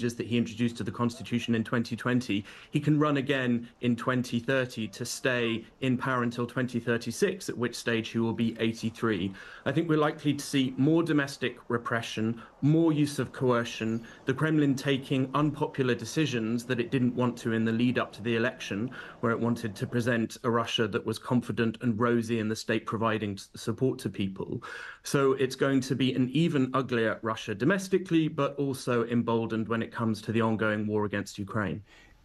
That he introduced to the constitution in 2020 he can run again in 2030 to stay in power until 2036 at which stage he will be 83 i think we're likely to see more domestic repression more use of coercion the kremlin taking unpopular decisions that it didn't want to in the lead up to the election where it wanted to present a russia that was confident and rosy in the state providing support to people. So it's going to be an even uglier russia domestically but also emboldened when it comes to the ongoing war against Ukraine.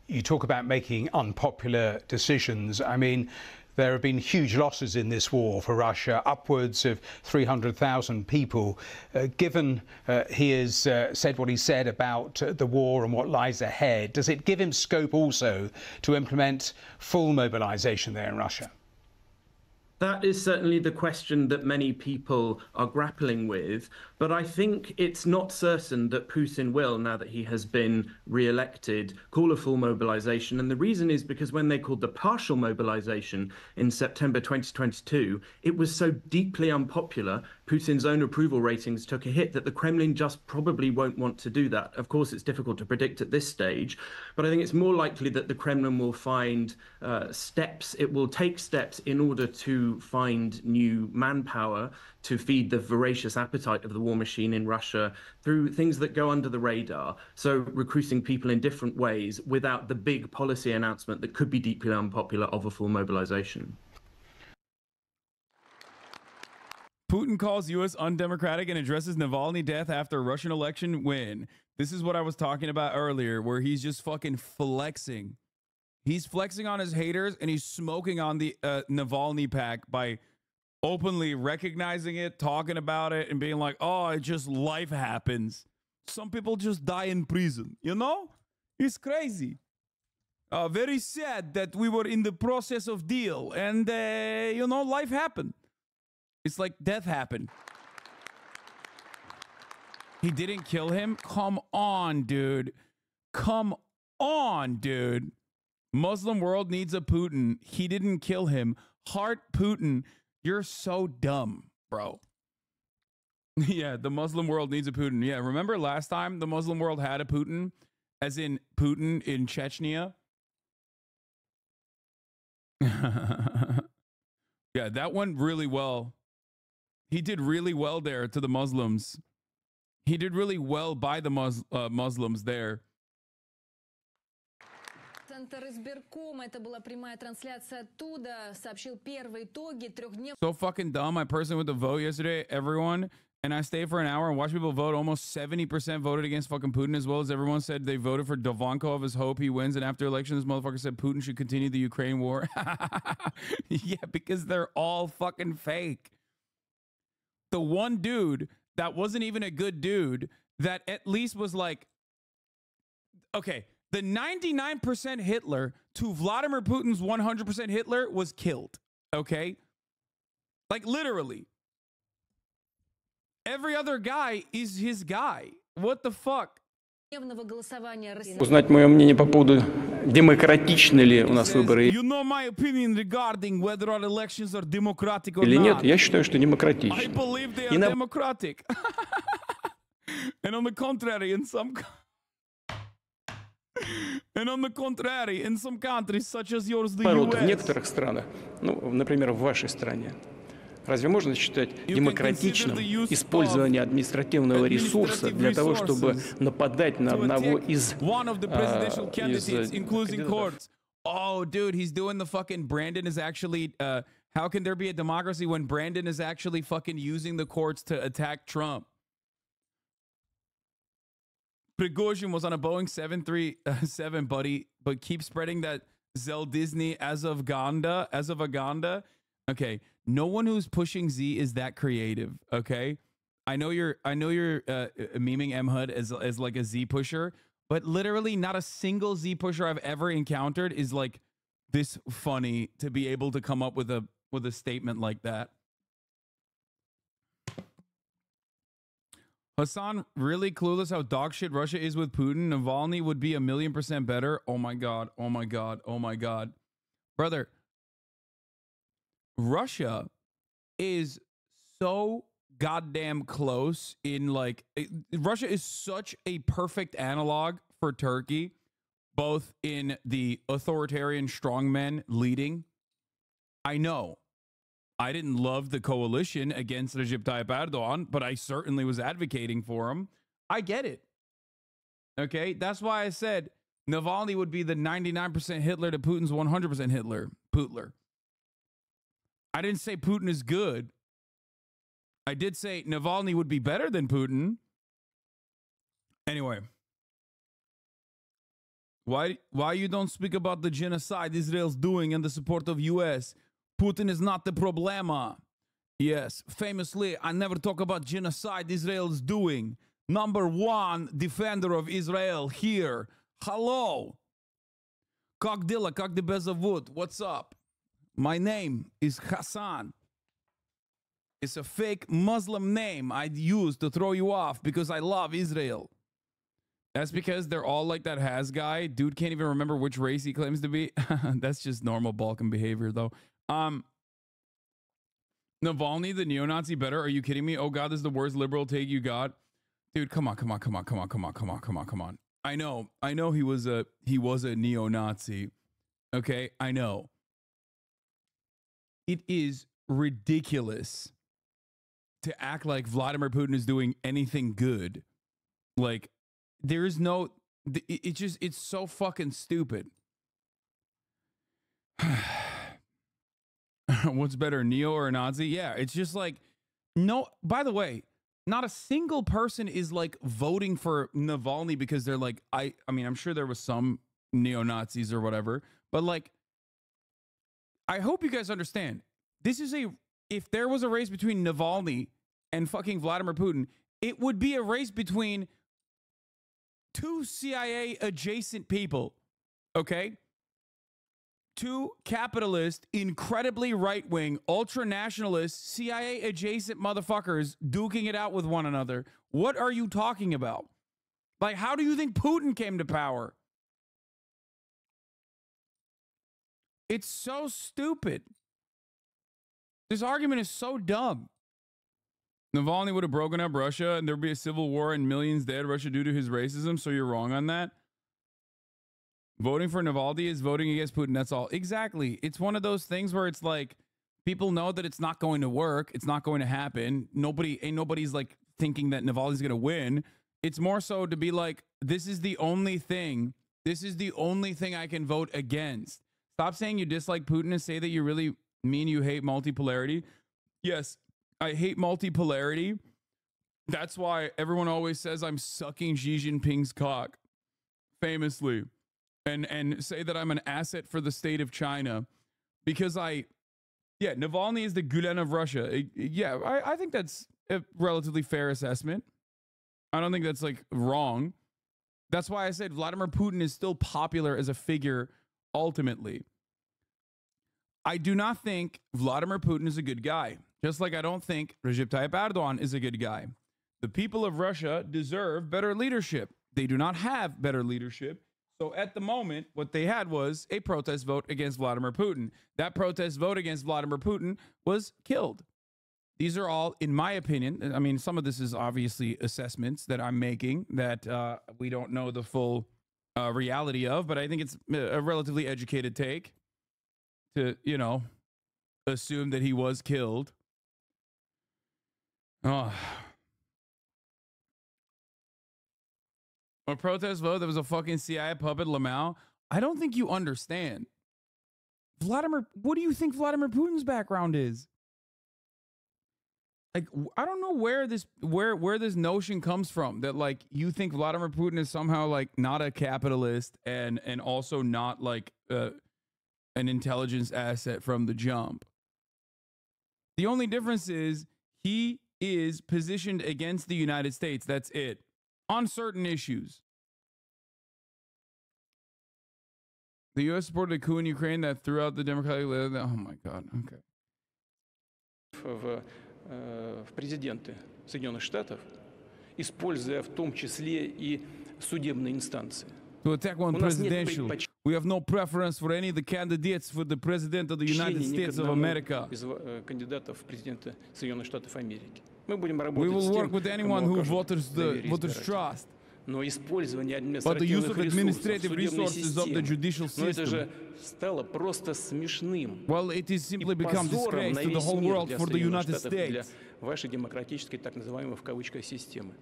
You talk about making unpopular decisions. I mean, there have been huge losses in this war for Russia, upwards of 300,000 people. Uh, given uh, he has uh, said what he said about uh, the war and what lies ahead, does it give him scope also to implement full mobilization there in Russia?
That is certainly the question that many people are grappling with. But I think it's not certain that Putin will, now that he has been re elected, call a full mobilization. And the reason is because when they called the partial mobilization in September 2022, it was so deeply unpopular, Putin's own approval ratings took a hit that the Kremlin just probably won't want to do that. Of course, it's difficult to predict at this stage, but I think it's more likely that the Kremlin will find uh, steps, it will take steps in order to find new manpower to feed the voracious appetite of the war machine in Russia through things that go under the radar. So, recruiting people in different ways without the big policy announcement that could be deeply unpopular of a full mobilization.
Putin calls U.S. undemocratic and addresses Navalny death after Russian election win. This is what I was talking about earlier, where he's just fucking flexing. He's flexing on his haters and he's smoking on the uh, Navalny pack by openly recognizing it, talking about it, and being like, oh, it just life happens. Some people just die in prison, you know? It's crazy. Uh, very sad that we were in the process of deal and, uh, you know, life happened. It's like death happened. He didn't kill him? Come on, dude. Come on, dude. Muslim world needs a Putin. He didn't kill him. Heart Putin you're so dumb, bro. yeah, the Muslim world needs a Putin. Yeah, remember last time the Muslim world had a Putin, as in Putin in Chechnya? yeah, that went really well. He did really well there to the Muslims. He did really well by the Mus- uh, Muslims there. So fucking dumb. I personally went to vote yesterday, everyone. And I stayed for an hour and watched people vote. Almost 70% voted against fucking Putin, as well as everyone said they voted for Davankov as hope he wins. And after election, this motherfucker said Putin should continue the Ukraine war. yeah, because they're all fucking fake. The one dude that wasn't even a good dude that at least was like, okay, the 99% Hitler to Vladimir Putin's 100% Hitler was killed. Okay? Like literally. Every other guy is his guy. What the fuck?
Узнать мое мнение по поводу демократичны ли у нас выборы
you know
или нет. Я считаю, что демократичны. И на-
democratic. and on the contrary, in some And on the contrary, in some countries, such as yours, the
Наоборот, в некоторых странах, ну, например, в вашей стране, разве можно считать демократичным использование административного ресурса для того, чтобы нападать на одного из, а, из э.
Oh, dude, he's doing the fucking Brandon is actually. Uh, how can there be a democracy when Brandon is actually fucking using the courts to attack Trump? Prigozhin was on a Boeing 737, buddy, but keep spreading that Zell Disney as of Ganda, as of Aganda. Okay, no one who's pushing Z is that creative. Okay, I know you're, I know you're uh, memeing M Hud as as like a Z pusher, but literally not a single Z pusher I've ever encountered is like this funny to be able to come up with a with a statement like that. Hassan really clueless how dog shit Russia is with Putin. Navalny would be a million percent better. Oh my god. Oh my god. Oh my god. Brother, Russia is so goddamn close in like it- Russia is such a perfect analog for Turkey, both in the authoritarian strongmen leading. I know. I didn't love the coalition against Recep Tayyip Erdogan, but I certainly was advocating for him. I get it. Okay, that's why I said Navalny would be the 99% Hitler to Putin's 100% Hitler. Putler. I didn't say Putin is good. I did say Navalny would be better than Putin. Anyway, why why you don't speak about the genocide Israel's doing and the support of US? Putin is not the problema. Yes, famously, I never talk about genocide Israel's doing. Number one defender of Israel here. Hello. Как дела, как тебя зовут? What's up? My name is Hassan. It's a fake Muslim name I'd use to throw you off because I love Israel. That's because they're all like that has guy. Dude can't even remember which race he claims to be. That's just normal Balkan behavior, though. Um, Navalny, the neo-Nazi, better? Are you kidding me? Oh God, this is the worst liberal take you got, dude. Come on, come on, come on, come on, come on, come on, come on, come on. I know, I know he was a he was a neo-Nazi. Okay, I know. It is ridiculous to act like Vladimir Putin is doing anything good. Like there is no it just it's so fucking stupid what's better neo or nazi yeah it's just like no by the way not a single person is like voting for navalny because they're like i i mean i'm sure there was some neo-nazis or whatever but like i hope you guys understand this is a if there was a race between navalny and fucking vladimir putin it would be a race between two CIA adjacent people, okay? Two capitalist, incredibly right wing, ultra nationalist, CIA adjacent motherfuckers duking it out with one another. What are you talking about? Like, how do you think Putin came to power? It's so stupid. This argument is so dumb. Navalny would have broken up Russia and there'd be a civil war and millions dead Russia due to his racism. So you're wrong on that. Voting for Navalny is voting against Putin. That's all. Exactly. It's one of those things where it's like people know that it's not going to work. It's not going to happen. Nobody ain't nobody's like thinking that Navalny's going to win. It's more so to be like, this is the only thing. This is the only thing I can vote against. Stop saying you dislike Putin and say that you really mean you hate multipolarity. Yes, I hate multipolarity. That's why everyone always says I'm sucking Xi Jinping's cock, famously, and and say that I'm an asset for the state of China, because I, yeah, Navalny is the Gulen of Russia. yeah, I, I think that's a relatively fair assessment. I don't think that's like wrong. That's why I said Vladimir Putin is still popular as a figure ultimately. I do not think Vladimir Putin is a good guy. Just like I don't think Recep Tayyip Erdogan is a good guy. The people of Russia deserve better leadership. They do not have better leadership. So at the moment, what they had was a protest vote against Vladimir Putin. That protest vote against Vladimir Putin was killed. These are all, in my opinion, I mean, some of this is obviously assessments that I'm making that uh, we don't know the full uh, reality of, but I think it's a relatively educated take to, you know, assume that he was killed. Oh. A protest vote that was a fucking CIA puppet, Lamau. I don't think you understand. Vladimir, what do you think Vladimir Putin's background is? Like, I don't know where this where where this notion comes from that like you think Vladimir Putin is somehow like not a capitalist and and also not like uh, an intelligence asset from the jump. The only difference is he is positioned against the United States. That's it. On certain issues. The U.S. supported a coup in Ukraine that threw out the Democratic. leader. Oh my God. Okay.
В, в президенты Соединенных Штатов, используя в том числе и судебные инстанции.
To attack one presidential. We have no preference for any of the candidates for the president of the United States of America.
Из кандидатов в президенты Соединенных Штатов Америки. Мы будем
работать We will work with anyone who voters the voters trust.
Но использование
But the use of administrative resources of the judicial
Ну это
system.
же стало просто смешным.
Well, it is simply
И
become
позором
disgrace
на
to the
весь
whole
мир
world
для
for the
Соединенных
United
Штатов для
States.
вашей демократической так называемой в кавычках системы.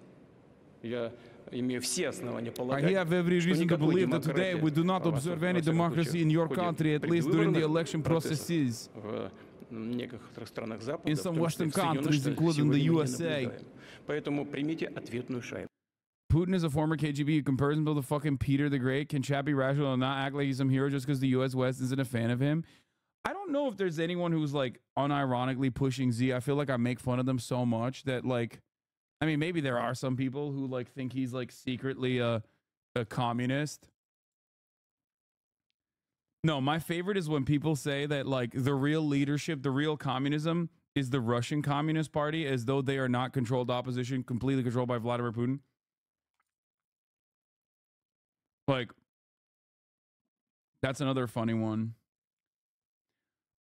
Я имею все основания
I
полагать,
have every reason to believe that today we do not observe any democracy in your country, at least during the election processes.
некоторых странах Запада,
In some Western countries, including the USA.
Поэтому примите ответную шайбу.
Putin is a former KGB who compares himself to fucking Peter the Great. Can Chad be rational not act like he's some hero just because the U.S. West isn't a fan of him? I don't know if there's anyone who's like unironically pushing Z. I feel like I make fun of them so much that like, I mean, maybe there are some people who like think he's like secretly a a communist. No, my favorite is when people say that like the real leadership, the real communism is the Russian Communist Party, as though they are not controlled opposition, completely controlled by Vladimir Putin. Like, that's another funny one.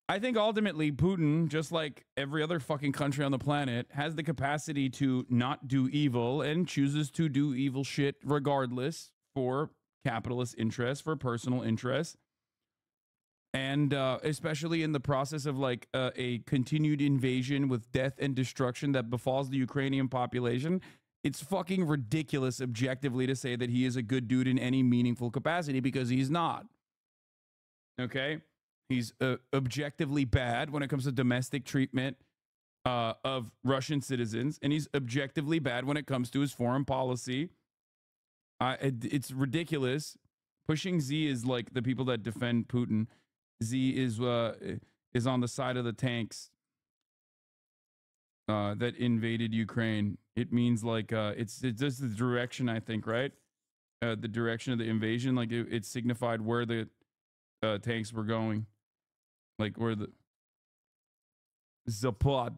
I think ultimately Putin, just like every other fucking country on the planet, has the capacity to not do evil and chooses to do evil shit regardless for capitalist interests, for personal interests. And uh, especially in the process of like uh, a continued invasion with death and destruction that befalls the Ukrainian population, it's fucking ridiculous objectively to say that he is a good dude in any meaningful capacity because he's not. Okay? He's uh, objectively bad when it comes to domestic treatment uh, of Russian citizens, and he's objectively bad when it comes to his foreign policy. Uh, it, it's ridiculous. Pushing Z is like the people that defend Putin. Z is uh, is on the side of the tanks uh, that invaded Ukraine. It means like uh, it's it's just the direction I think, right? Uh, the direction of the invasion, like it, it signified where the uh, tanks were going, like where the Zapad.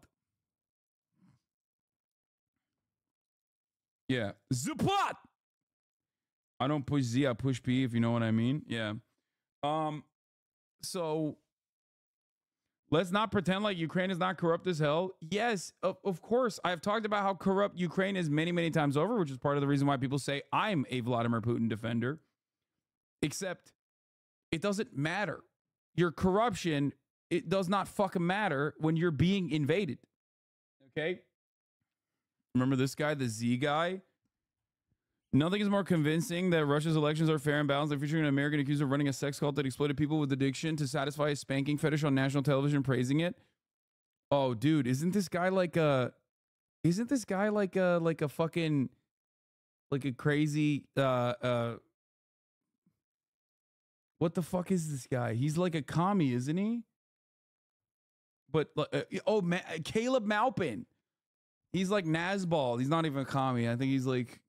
Yeah, Zapad. I don't push Z, I push P. If you know what I mean. Yeah. Um. So let's not pretend like Ukraine is not corrupt as hell. Yes, of, of course. I've talked about how corrupt Ukraine is many, many times over, which is part of the reason why people say I'm a Vladimir Putin defender. Except it doesn't matter. Your corruption, it does not fucking matter when you're being invaded. Okay? Remember this guy, the Z guy? Nothing is more convincing that Russia's elections are fair and balanced than featuring an American accused of running a sex cult that exploited people with addiction to satisfy a spanking fetish on national television, praising it. Oh, dude, isn't this guy like a? Isn't this guy like a like a fucking like a crazy uh uh? What the fuck is this guy? He's like a commie, isn't he? But uh, oh, Ma- Caleb Maupin. He's like Nazbol. He's not even a commie. I think he's like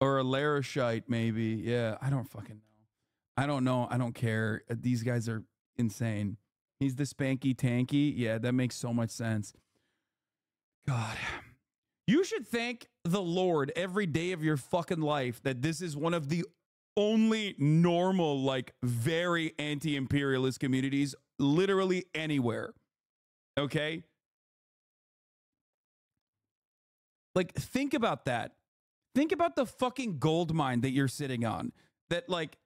or a LaRouchite, maybe. Yeah, I don't fucking know. I don't know. I don't care. Uh, These guys are insane. He's the spanky tanky. Yeah, that makes so much sense. God. You should thank the Lord every day of your fucking life that this is one of the only normal, like very anti imperialist communities literally anywhere. Okay? Like, think about that. Think about the fucking gold mine that you're sitting on. That, like,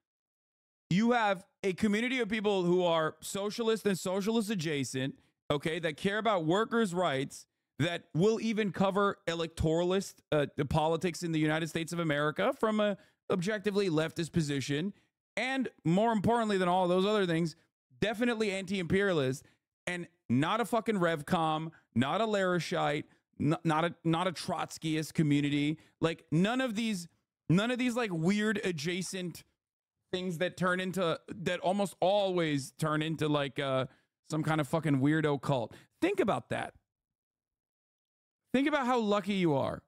you have a community of people who are socialist and socialist adjacent, okay, that care about workers' rights, that will even cover electoralist uh, politics in the United States of America from a objectively leftist position, and more importantly than all those other things, definitely anti-imperialist, and not a fucking Revcom, not a LaRouchite, not a not a Trotskyist community. Like none of these, none of these like weird adjacent things that turn into that almost always turn into like uh some kind of fucking weirdo cult. Think about that. Think about how lucky you are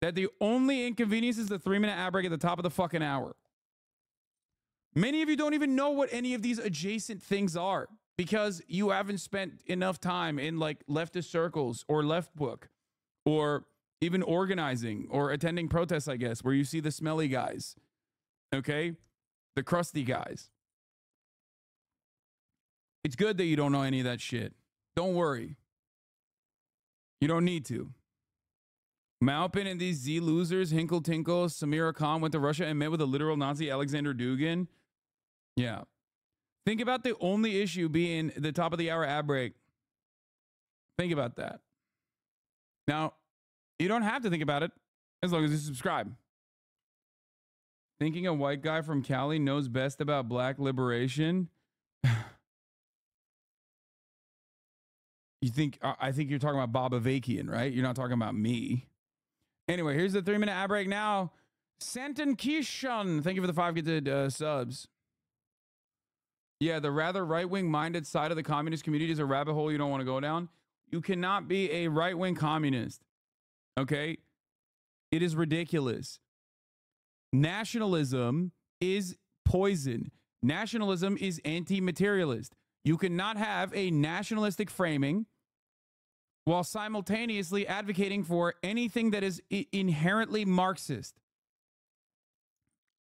that the only inconvenience is the three minute ad break at the top of the fucking hour. Many of you don't even know what any of these adjacent things are because you haven't spent enough time in like leftist circles or left book or even organizing or attending protests, I guess, where you see the smelly guys. Okay? The crusty guys. It's good that you don't know any of that shit. Don't worry. You don't need to. Maupin and these Z losers, Hinkle Tinkle, Samira Khan went to Russia and met with a literal Nazi Alexander Dugin. Yeah. Think about the only issue being the top of the hour ad break. Think about that. Now, you don't have to think about it as long as you subscribe. Thinking a white guy from Cali knows best about black liberation. you think I think you're talking about Bob Avakian, right? You're not talking about me. Anyway, here's the three minute ad break now. Santon Kishon, thank you for the five gifted uh, subs. Yeah, the rather right wing minded side of the communist community is a rabbit hole you don't want to go down. You cannot be a right wing communist. Okay? It is ridiculous. Nationalism is poison. Nationalism is anti materialist. You cannot have a nationalistic framing while simultaneously advocating for anything that is inherently Marxist.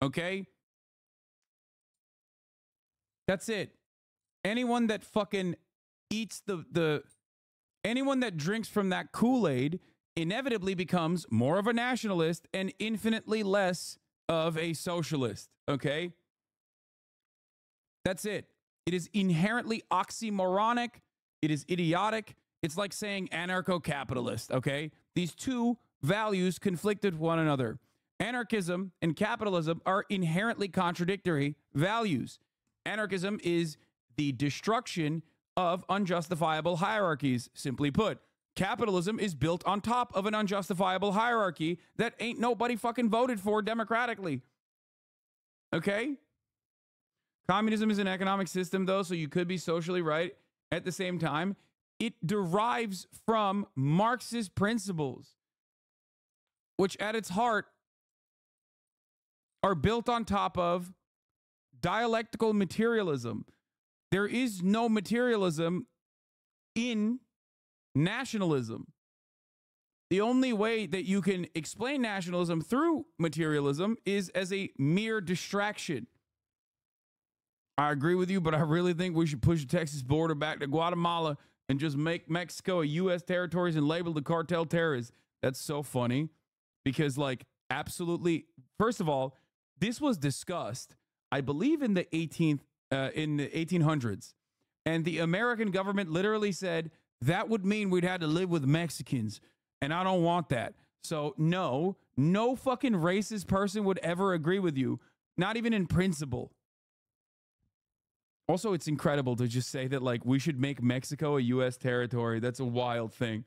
Okay? That's it. Anyone that fucking eats the the anyone that drinks from that Kool-Aid inevitably becomes more of a nationalist and infinitely less of a socialist, okay? That's it. It is inherently oxymoronic. It is idiotic. It's like saying anarcho capitalist, okay? These two values conflict with one another. Anarchism and capitalism are inherently contradictory values. Anarchism is the destruction of unjustifiable hierarchies, simply put. Capitalism is built on top of an unjustifiable hierarchy that ain't nobody fucking voted for democratically. Okay? Communism is an economic system, though, so you could be socially right at the same time it derives from Marxist principles, which at its heart are built on top of dialectical materialism. There is no materialism in nationalism. The only way that you can explain nationalism through materialism is as a mere distraction. I agree with you, but I really think we should push the Texas border back to Guatemala and just make Mexico a U.S. territories and label the cartel terrorists. That's so funny because, like, absolutely. First of all, this was discussed, I believe, in the 18th, uh, in the 1800s, and the American government literally said that would mean we'd had to live with Mexicans, and I don't want that. So no, no fucking racist person would ever agree with you, not even in principle. Also, it's incredible to just say that like we should make Mexico a U.S. territory. That's a wild thing.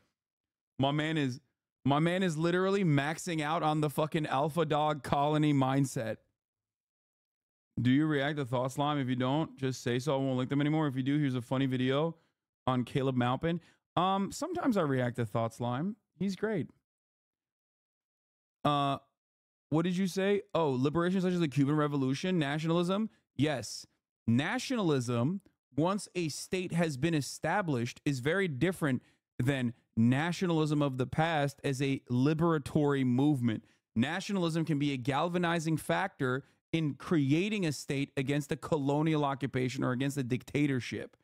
My man is my man is literally maxing out on the fucking alpha dog colony mindset. Do you react to Thought Slime? If you don't, just say so. I won't link them anymore. If you do, here's a funny video on Caleb Maupin. Um, sometimes I react to Thought Slime. He's great. Uh, what did you say? Oh, liberation such as the Cuban Revolution, nationalism. Yes, Nationalism, once a state has been established, is very different than nationalism of the past as a liberatory movement. Nationalism can be a galvanizing factor in creating a state against a colonial occupation or against a dictatorship.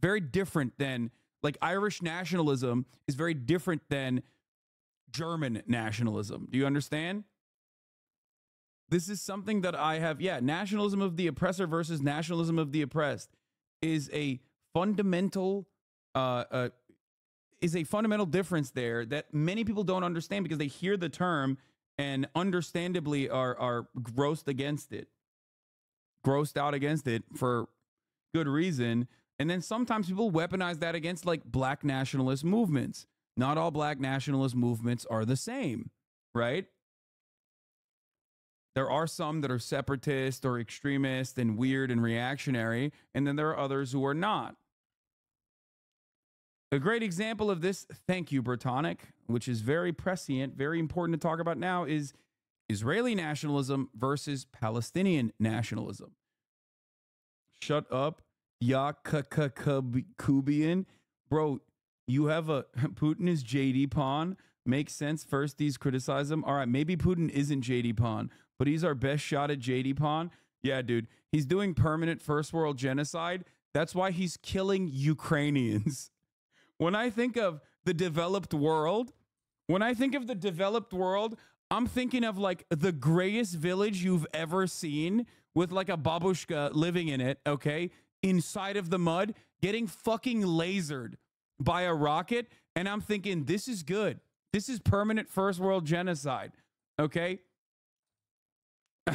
Very different than, like, Irish nationalism is very different than German nationalism. Do you understand? This is something that I have, yeah, nationalism of the oppressor versus nationalism of the oppressed is a fundamental uh, uh is a fundamental difference there that many people don't understand because they hear the term and understandably are are grossed against it. Grossed out against it for good reason. And then sometimes people weaponize that against like black nationalist movements. Not all black nationalist movements are the same, right? There are some that are separatist or extremist and weird and reactionary, and then there are others who are not. A great example of this, thank you, Bertonic, which is very prescient, very important to talk about now, is Israeli nationalism versus Palestinian nationalism. Shut up, Yakubian. Bro, you have a Putin is JDPON. Makes sense. First, these criticize him. All right, maybe Putin isn't JDPON, but he's our best shot at JDPON. Yeah, dude, he's doing permanent first world genocide. That's why he's killing Ukrainians. When I think of the developed world, When I think of the developed world, I'm thinking of like the grayest village you've ever seen with like a babushka living in it, okay? Inside of the mud, getting fucking lasered by a rocket. And I'm thinking, this is good. This is permanent first world genocide, okay?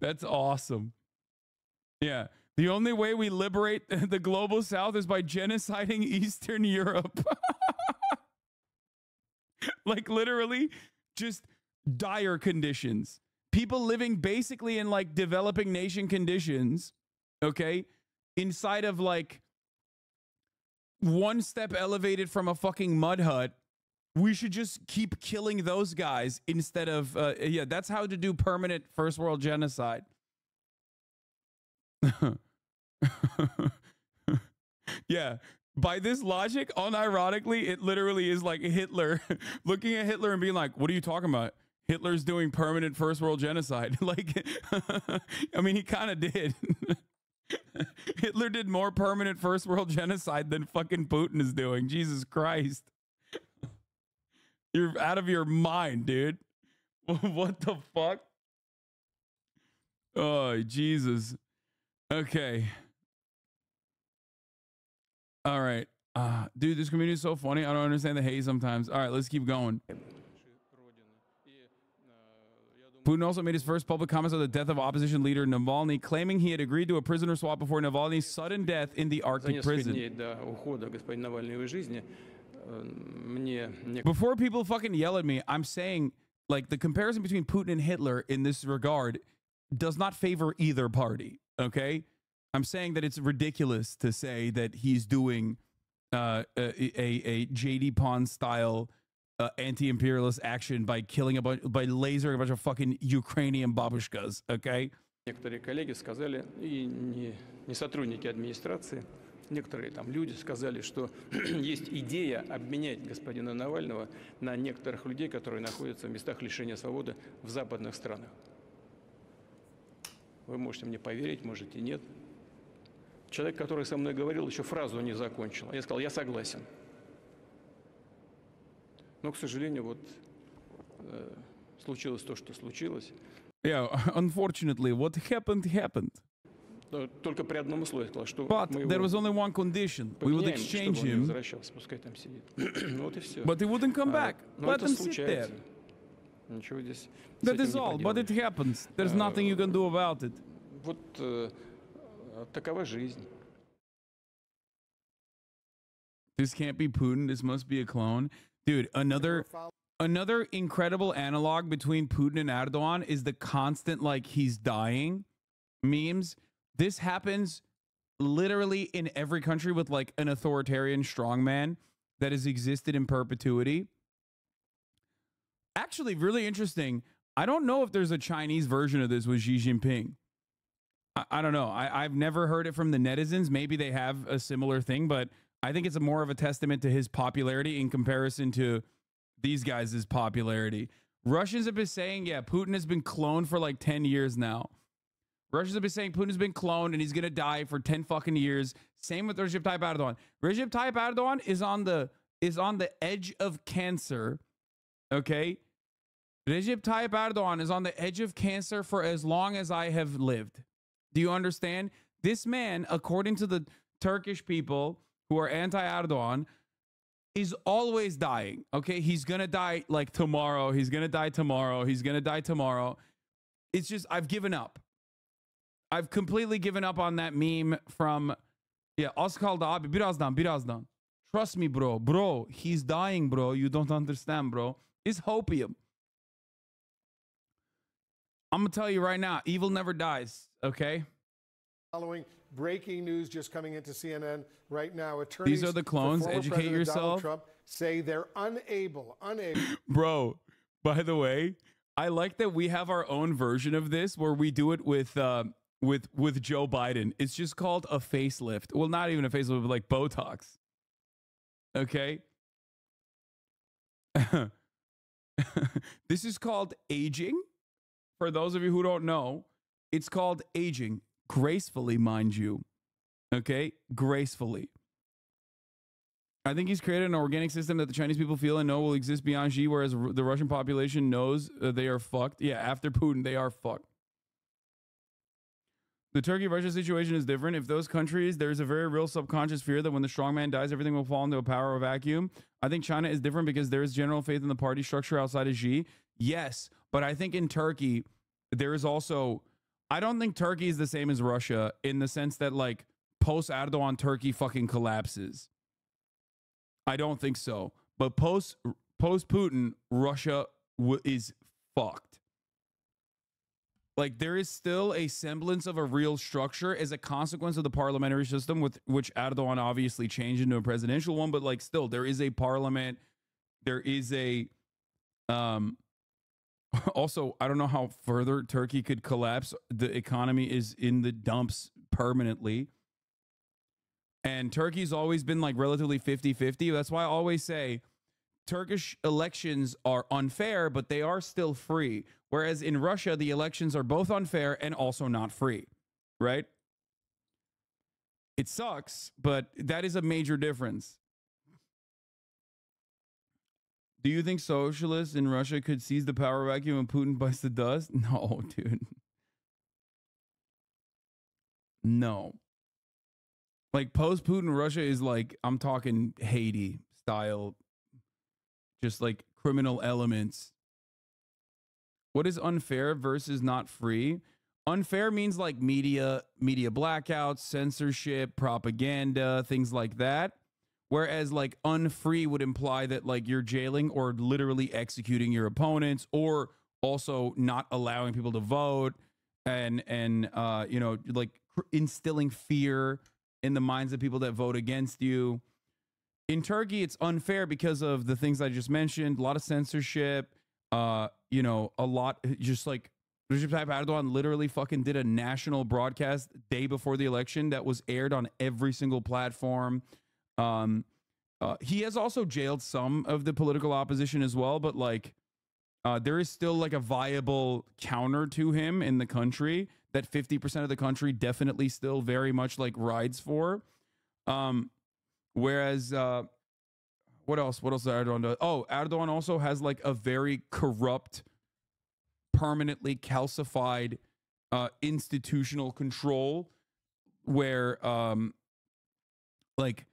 That's awesome. Yeah. The only way we liberate the global south is by genociding Eastern Europe. like literally just dire conditions. People living basically in like developing nation conditions, okay? Inside of like one step elevated from a fucking mud hut. We should just keep killing those guys instead of, uh, yeah, that's how to do permanent first world genocide. yeah. By this logic, unironically, it literally is like Hitler looking at Hitler and being like, what are you talking about? Hitler's doing permanent first world genocide. like, I mean, he kind of did. Hitler did more permanent first world genocide than fucking Putin is doing. Jesus Christ. You're out of your mind, dude. what the fuck? Oh, Jesus. Okay. All right. Uh, dude, this community is so funny. I don't understand the hate sometimes. All right, let's keep going. Putin also made his first public comments on the death of opposition leader Navalny, claiming he had agreed to a prisoner swap before Navalny's sudden death in the Arctic prison. Before people fucking yell at me, I'm saying like the comparison between Putin and Hitler in this regard does not favor either party. Okay, I'm saying that it's ridiculous to say that he's doing uh, a, a, a JD Pond style uh, anti-imperialist action by killing a bunch, by lasering a bunch of fucking Ukrainian babushkas. Okay.
Некоторые коллеги сказали, и не, не сотрудники администрации, некоторые там люди сказали, что есть идея обменять господина Навального на некоторых людей, которые находятся в местах лишения свободы в западных странах. Вы можете мне поверить, можете нет. Человек, который со мной говорил, еще фразу не закончил. Я сказал, я согласен. Но, к сожалению, вот э, случилось то, что случилось.
Yeah, unfortunately, what happened happened.
Только при одном условии сказал, что
But
мы
there was only one condition. We would exchange him,
возвращался, пускай там сидит. ну вот и все.
but he wouldn't come
А,
back.
но
Let him sit there.
Ничего здесь
That is all, but it happens. There's
Uh,
nothing you can do about it.
Вот э, такова жизнь.
This can't be Putin. This must be a clone. Dude, another another incredible analog between Putin and Erdogan is the constant like he's dying memes. This happens literally in every country with like an authoritarian strongman that has existed in perpetuity. Actually, really interesting. I don't know if there's a Chinese version of this with Xi Jinping. I, don't know. I, I've never heard it from the netizens. Maybe they have a similar thing, but I think it's more of a testament to his popularity in comparison to these guys' popularity. Russians have been saying, yeah, Putin has been cloned for like 10 years now. Russians have been saying Putin's been cloned and he's gonna die for 10 fucking years. Same with Recep Tayyip Erdogan. Recep Tayyip Erdogan is on the is on the edge of cancer. Okay. Recep Tayyip Erdogan is on the edge of cancer for as long as I have lived. Do you understand? This man, according to the Turkish people who are anti Erdogan, is always dying. Okay. He's going to die like tomorrow. He's going to die tomorrow. He's going to die tomorrow. It's just, I've given up. I've completely given up on that meme from, yeah, az kaldı abi. Birazdan, birazdan. Trust me, bro. Bro, he's dying, bro. You don't understand, bro. It's hopium. I'm to tell you right now, evil never dies. Okay.
Following breaking news just coming into CNN right now, attorneys These
are the clones. Educate
President Donald
yourself.
Trump say they're unable, unable.
Bro, by the way, I like that we have our own version of this where we do it with uh, with with Joe Biden. It's just called a facelift. Well, not even a facelift, but like Botox. Okay. this is called aging. For those of you who don't know, it's called aging gracefully, mind you. Okay, gracefully. I think he's created an organic system that the Chinese people feel and know will exist beyond Xi, whereas the Russian population knows uh, they are fucked. Yeah, after Putin, they are fucked. The Turkey Russia situation is different. If those countries, there's a very real subconscious fear that when the strong man dies, everything will fall into a power vacuum. I think China is different because there is general faith in the party structure outside of Xi. Yes, but I think in Turkey, there is also, I don't think Turkey is the same as Russia in the sense that, like, post Erdogan, Turkey fucking collapses. I don't think so. But post post Putin, Russia w- is fucked. Like there is still a semblance of a real structure as a consequence of the parliamentary system, with which Erdogan obviously changed into a presidential one. But like still, there is a parliament. There is a um. Also, I don't know how further Turkey could collapse. The economy is in the dumps permanently. And Turkey's always been like relatively 50 50. That's why I always say Turkish elections are unfair, but they are still free. Whereas in Russia, the elections are both unfair and also not free, right? It sucks, but that is a major difference. Do you think socialists in Russia could seize the power vacuum and Putin bites the dust? No, dude. No. Like post Putin Russia is like I'm talking Haiti style, just like criminal elements. What is unfair versus not free? Unfair means like media, media blackouts, censorship, propaganda, things like that. Whereas like unfree would imply that like you're jailing or literally executing your opponents or also not allowing people to vote and and uh you know like instilling fear in the minds of people that vote against you. In Turkey, it's unfair because of the things I just mentioned, a lot of censorship, uh, you know, a lot just like Recep Tayyip Erdogan literally fucking did a national broadcast day before the election that was aired on every single platform. Um, uh, he has also jailed some of the political opposition as well, but like, uh, there is still like a viable counter to him in the country that 50% of the country definitely still very much like rides for. Um, whereas, uh, what else? What else Erdogan does? Oh, Erdogan also has like a very corrupt, permanently calcified uh, institutional control where, um, like,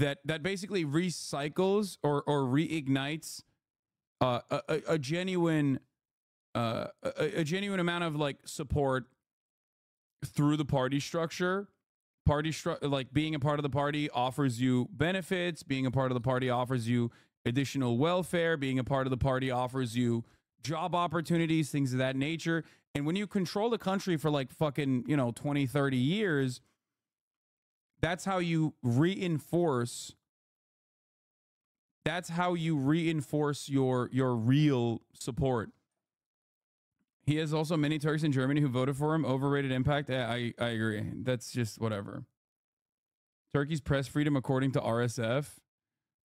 that that basically recycles or or reignites uh, a, a, genuine uh, a, a, genuine amount of like support through the party structure. Party stru- like being a part of the party offers you benefits. Being a part of the party offers you additional welfare. Being a part of the party offers you job opportunities things of that nature. And when you control the country for like fucking you know 20 30 years that's how you reinforce that's how you reinforce your your real support he has also many Turks in Germany who voted for him. Overrated impact. Eh, I, I agree. That's just whatever. Turkey's press freedom, according to RSF.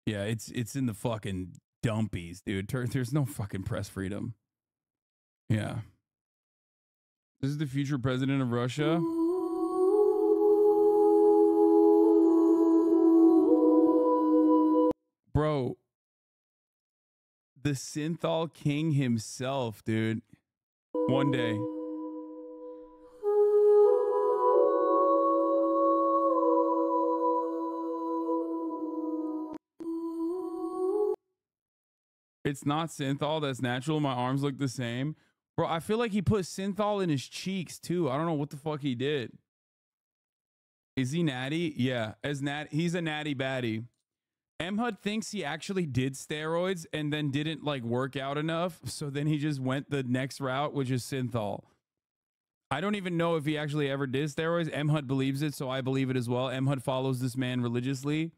Yeah, it's it's in the fucking dumpies, dude. Tur- there's no fucking press freedom. Yeah. This is the future president of Russia. Bro, the synthol king himself, dude. One day. It's not synthol. That's natural. My arms look the same. Bro, I feel like he put synthol in his cheeks too. I don't know what the fuck he did. Is he natty? Yeah, as nat, he's a natty baddie. Emhud thinks he actually did steroids and then didn't like work out enough. So then he just went the next route, which is synthol. I don't even know if he actually ever did steroids. Emhud believes it, so I believe it as well. Emhud follows this man religiously.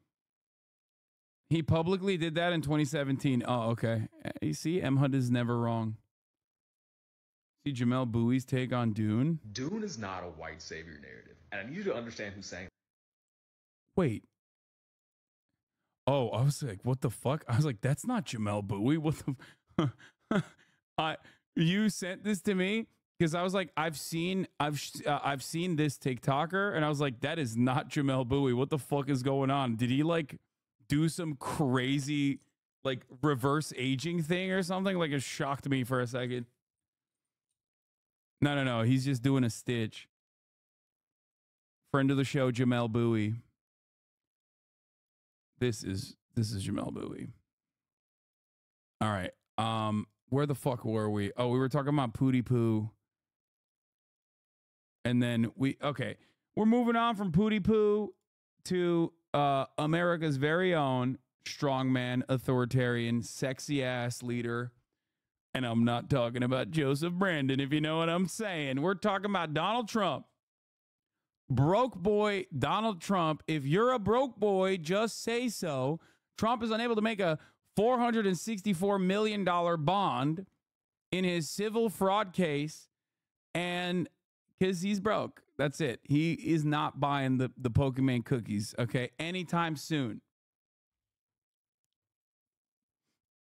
He publicly did that in 2017. Oh, okay. Eh, you see, Emhud is never wrong. See Jamelle Bouie's take on Dune?
Dune is not a white savior narrative. And I need you to understand who's saying
Wait, Oh, I was like, what the fuck? I was like, that's not Jamelle Bouie. What the? I you sent this to me because I was like, I've seen, I've, uh, I've seen this TikToker, and I was like, that is not Jamelle Bouie. What the fuck is going on? Did he like do some crazy like reverse aging thing or something. Like it shocked me for a second. No, no, no. He's just doing a stitch. Friend of the show, Jamelle Bouie. This is this is Jamelle Bouie. All right. Um, where the fuck were we? Oh, we were talking about Pootie Poo. And then we okay. We're moving on from Pootie Poo to uh America's very own strongman, authoritarian, sexy ass leader. And I'm not talking about Joseph Brandon, if you know what I'm saying. We're talking about Donald Trump. Broke boy Donald Trump. If you're a broke boy, just say so. Trump is unable to make a $464 million bond in his civil fraud case. And because he's broke, that's it. He is not buying the, the Pokemon cookies, okay, anytime soon.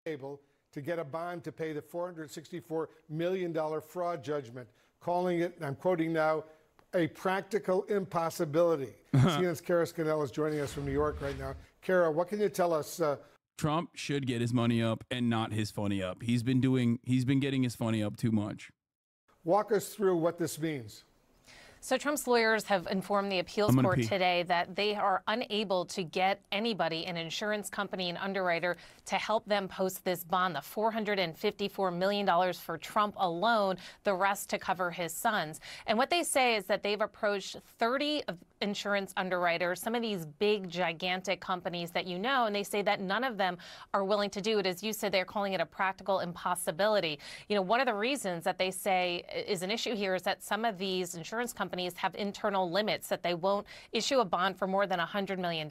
Able to get a bond to pay the $464 million fraud judgment, calling it, I'm quoting now, a practical impossibility. CNN's Kara Scannell is joining us from New York right now. Kara, what can you tell us? Uh,
Trump should get his money up and not his funny up. He's been doing, he's been getting his funny up too much.
Walk us through what this means.
So Trump's lawyers have informed the appeals court pee. today that they are unable to get anybody, an insurance company, an underwriter, to help them post this bond, the $454 million for Trump alone, the rest to cover his sons. And what they say is that they've approached 30 insurance underwriters, some of these big, gigantic companies that you know, and they say that none of them are willing to do it. As you said, they're calling it a practical impossibility. You know, one of the reasons that they say is an issue here is that some of these insurance companies companies have internal limits that they won't issue a bond for more than $100 million.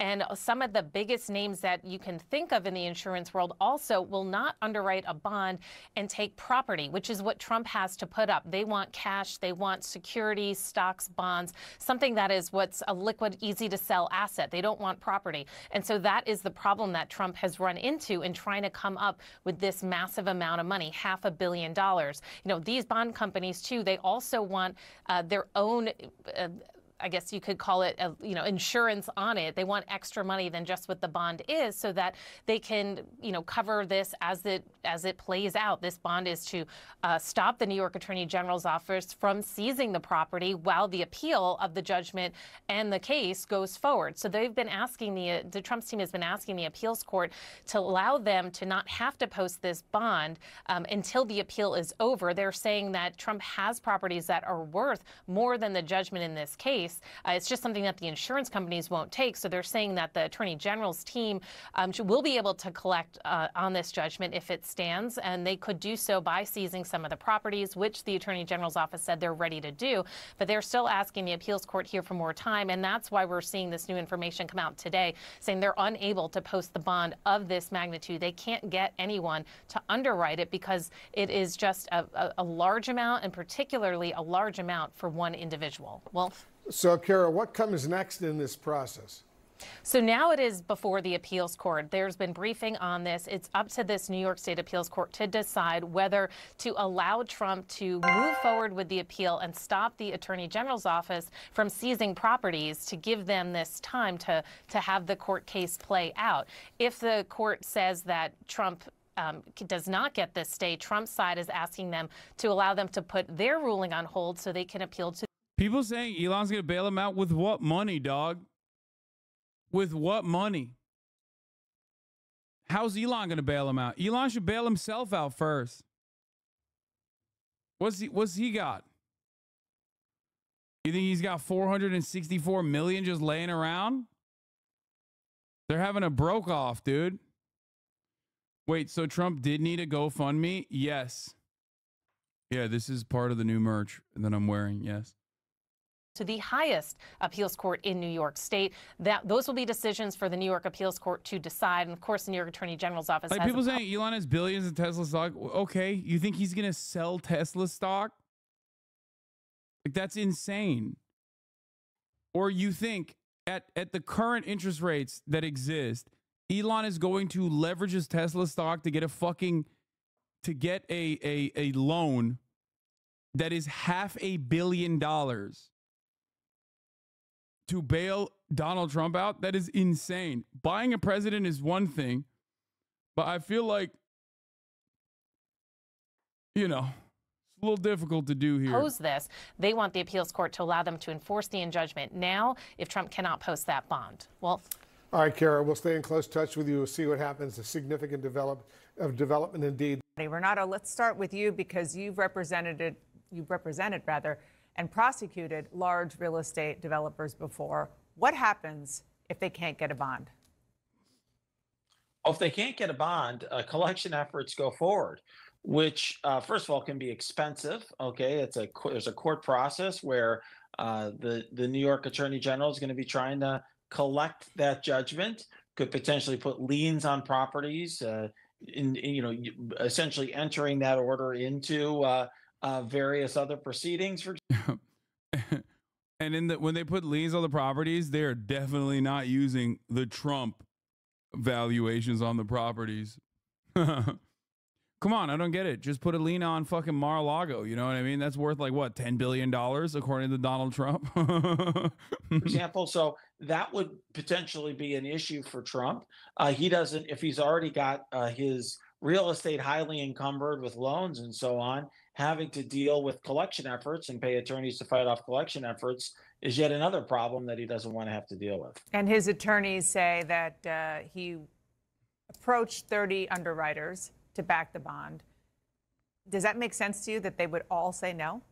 And some of the biggest names that you can think of in the insurance world also will not underwrite a bond and take property, which is what Trump has to put up. They want cash, they want securities, stocks, bonds, something that is what's a liquid, easy to sell asset. They don't want property. And so that is the problem that Trump has run into in trying to come up with this massive amount of money, half a billion dollars. You know, these bond companies, too, they also want their own uh, I guess you could call it, a, you know, insurance on it. They want extra money than just what the bond is, so that they can, you know, cover this as it as it plays out. This bond is to uh, stop the New York Attorney General's office from seizing the property while the appeal of the judgment and the case goes forward. So they've been asking the the Trump's team has been asking the appeals court to allow them to not have to post this bond um, until the appeal is over. They're saying that Trump has properties that are worth more than the judgment in this case case. Uh, it's just something that the insurance companies won't take. So they're saying that the attorney general's team um, will be able to collect uh, on this judgment if it stands, and they could do so by seizing some of the properties, which the attorney general's office said they're ready to do. But they're still asking the appeals court here for more time, and that's why we're seeing this new information come out today, saying they're unable to post the bond of this magnitude. They can't get anyone to underwrite it because it is just a, a, a large amount, and particularly a large amount for one individual. Wolf.
So, Kara, what comes next in this process?
So now it is before the appeals court. There's been briefing on this. It's up to this New York State appeals court to decide whether to allow Trump to move forward with the appeal and stop the attorney general's office from seizing properties to give them this time to, to have the court case play out. If the court says that Trump um, does not get this stay, Trump's side is asking them to allow them to put their ruling on hold so they can appeal to
People saying Elon's going to bail him out with what money, dog? With what money? How's Elon going to bail him out? Elon should bail himself out first. What's he what's he got? You think he's got 464 million just laying around? They're having a broke off, dude. Wait, so Trump did need a GoFundMe? Yes. Yeah, this is part of the new merch that I'm wearing. Yes
to the highest appeals court in New York State. That those will be decisions for the New York appeals court to decide. And of course, the New York Attorney General's office.
Like people saying Elon has billions of Tesla stock. Okay, you think he's going to sell Tesla stock? Like that's insane. Or you think at at the current interest rates that exist, Elon is going to leverage his Tesla stock to get a fucking to get a a a loan that is half a billion dollars to bail Donald Trump out, that is insane. Buying a president is one thing, but I feel like, you know, it's a little difficult to do here.
Pose this. They want the appeals court to allow them to enforce the injunction now if Trump cannot post that bond. Well,
all right, Kara, we'll stay in close touch with you. We'll see what happens. A significant develop, of development indeed.
Hey, Renato, let's start with you because you've represented you've represented rather and prosecuted large real estate developers before. What happens if they can't get a bond?
Well, if they can't get a bond, uh, collection efforts go forward, which uh, first of all can be expensive. Okay, it's a there's a court process where uh, the the New York Attorney General is going to be trying to collect that judgment. Could potentially put liens on properties. Uh, in, in, you know, essentially entering that order into uh, uh, various other proceedings. For
and in the when they put liens on the properties, they're definitely not using the Trump valuations on the properties. Come on, I don't get it. Just put a lien on fucking Mar-a-Lago. You know what I mean? That's worth like what, ten billion dollars according to Donald Trump.
for example, so that would potentially be an issue for Trump. Uh, he doesn't, if he's already got uh, his real estate highly encumbered with loans and so on, having to deal with collection efforts and pay attorneys to fight off collection efforts is yet another problem that he doesn't want to have to deal with.
And his attorneys say that uh, he approached 30 underwriters to back the bond. Does that make sense to you that they would all say no?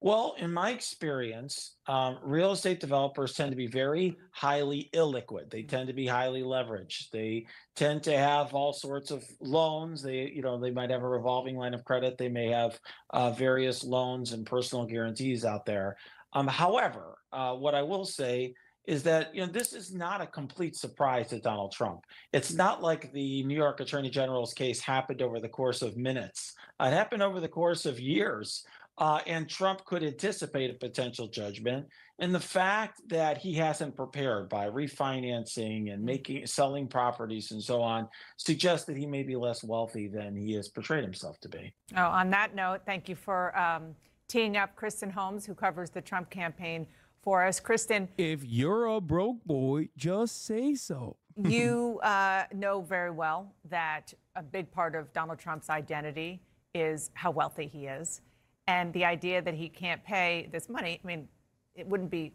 Well, in my experience, um, real estate developers tend to be very highly illiquid. They tend to be highly leveraged. They tend to have all sorts of loans. They, you know, they might have a revolving line of credit. They may have uh, various loans and personal guarantees out there. Um, however, uh, what I will say is that you know this is not a complete surprise to Donald Trump. It's not like the New York Attorney General's case happened over the course of minutes. It happened over the course of years. Uh, and Trump could anticipate a potential judgment. And the fact that he hasn't prepared by refinancing and making selling properties and so on suggests that he may be less wealthy than he has portrayed himself to be.
Oh, on that note, thank you for um, teeing up Kristen Holmes, who covers the Trump campaign for us. Kristen,
if you're a broke boy, just say so.
you uh, know very well that a big part of Donald Trump's identity is how wealthy he is. And the idea that he can't pay this money, I mean, it wouldn't be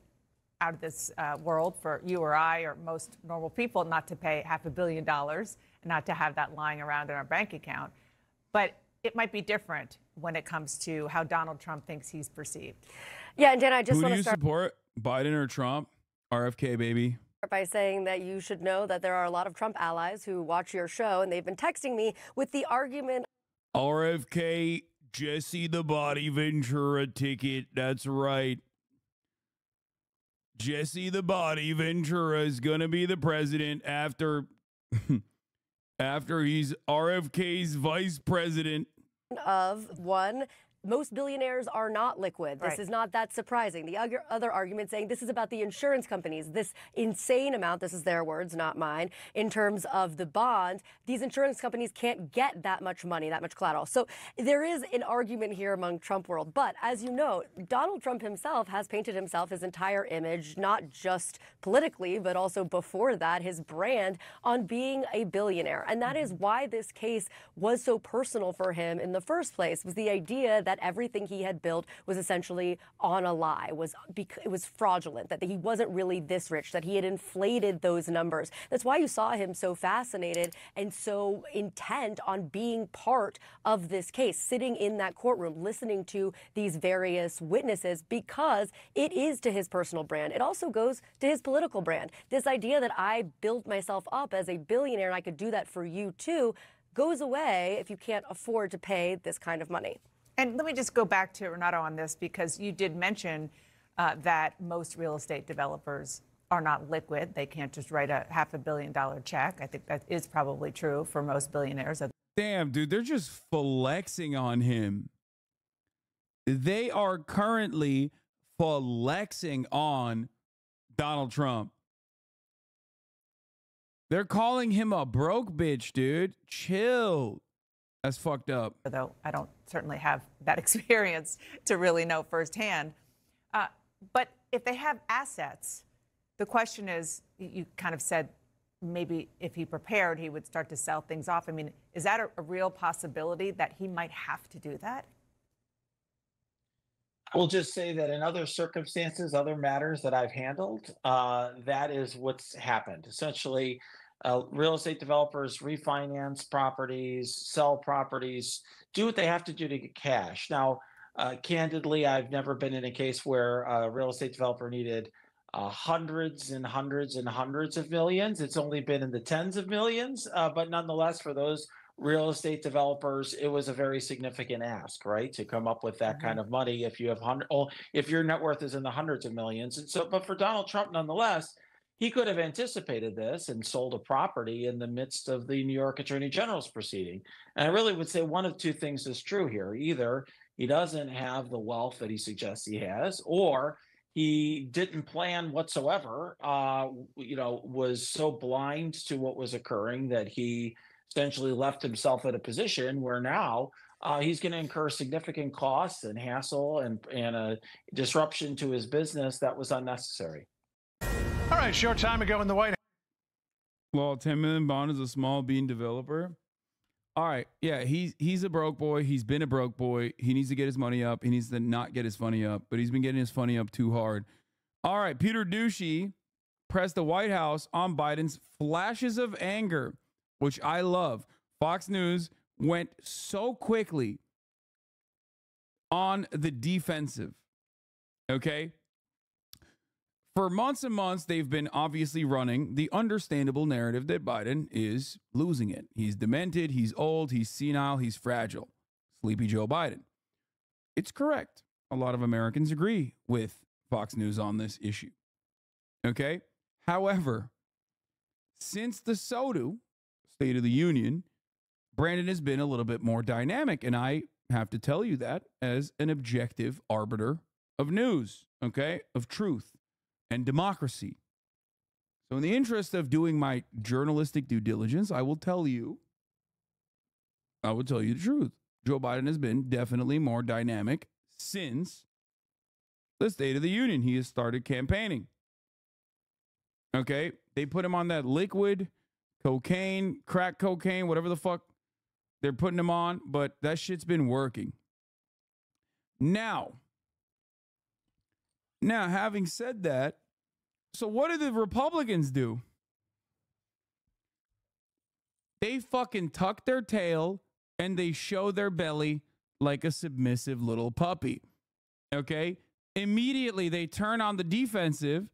out of this uh, world for you or I or most normal people not to pay half a billion dollars and not to have that lying around in our bank account. But it might be different when it comes to how Donald Trump thinks he's perceived.
Yeah, and Jen, I just
want
to start.
support, Biden or Trump? RFK, baby
by saying that you should know that there are a lot of Trump allies who watch your show, and they've been texting me with the argument.
RFK Jesse the Body Ventura ticket. That's right. Jesse the Body Ventura is going to be the president after after he's RFK's vice president
of one most billionaires are not liquid. This right. is not that surprising. The other argument saying this is about the insurance companies, this insane amount, this is their words, not mine, in terms of the bond. These insurance companies can't get that much money, that much collateral. So there is an argument here among Trump world. But as you know, Donald Trump himself has painted himself, his entire image, not just politically, but also before that, his brand on being a billionaire. And that is mm-hmm. why this case was so personal for him in the first place, was the idea that everything he had built was essentially on a lie, was it was fraudulent, that he wasn't really this rich, that he had inflated those numbers. That's why you saw him so fascinated and so intent on being part of this case, sitting in that courtroom, listening to these various witnesses, because it is to his personal brand. It also goes to his political brand. This idea that I built myself up as a billionaire and I could do that for you too goes away if you can't afford to pay this kind of money.
And let me just go back to Renato on this because you did mention uh, that most real estate developers are not liquid. They can't just write a half a billion dollar check. I think that is probably true for most billionaires.
Damn, dude, they're just flexing on him. They are currently flexing on Donald Trump. They're calling him a broke bitch, dude. Chill. That's fucked up.
Though I don't certainly have that experience to really know firsthand. Uh, but if they have assets, the question is you kind of said maybe if he prepared, he would start to sell things off. I mean, is that a, a real possibility that he might have to do that?
I will just say that in other circumstances, other matters that I've handled, uh, that is what's happened. Essentially, uh, real estate developers refinance properties, sell properties, do what they have to do to get cash. Now, uh, candidly, I've never been in a case where a real estate developer needed uh, hundreds and hundreds and hundreds of millions. It's only been in the tens of millions, uh, but nonetheless, for those real estate developers, it was a very significant ask, right, to come up with that mm-hmm. kind of money. If you have hundred, oh, if your net worth is in the hundreds of millions, and so, but for Donald Trump, nonetheless, he could have anticipated this and sold a property in the midst of the New York Attorney General's proceeding. And I really would say one of two things is true here: either he doesn't have the wealth that he suggests he has, or he didn't plan whatsoever. Uh, you know, was so blind to what was occurring that he essentially left himself in a position where now uh, he's going to incur significant costs and hassle and and a disruption to his business that was unnecessary.
All right, short time ago in the White House.
Well, 10 million bond is a small bean developer. All right. Yeah, he's he's a broke boy. He's been a broke boy. He needs to get his money up. He needs to not get his funny up, but he's been getting his funny up too hard. All right, Peter Doocy pressed the White House on Biden's flashes of anger, which I love. Fox News went so quickly on the defensive. Okay? For months and months, they've been obviously running the understandable narrative that Biden is losing it. He's demented, he's old, he's senile, he's fragile. Sleepy Joe Biden. It's correct. A lot of Americans agree with Fox News on this issue. Okay? However, since the SOTU, State of the Union, Brandon has been a little bit more dynamic. And I have to tell you that as an objective arbiter of news, okay, of truth and democracy. So, in the interest of doing my journalistic due diligence, I will tell you, I will tell you the truth. Joe Biden has been definitely more dynamic since the State of the Union. He has started campaigning. Okay. They put him on that liquid cocaine, crack cocaine, whatever the fuck they're putting him on, but that shit's been working. Now, now, having said that, so what do the Republicans do? They fucking tuck their tail and they show their belly like a submissive little puppy. Okay? Immediately they turn on the defensive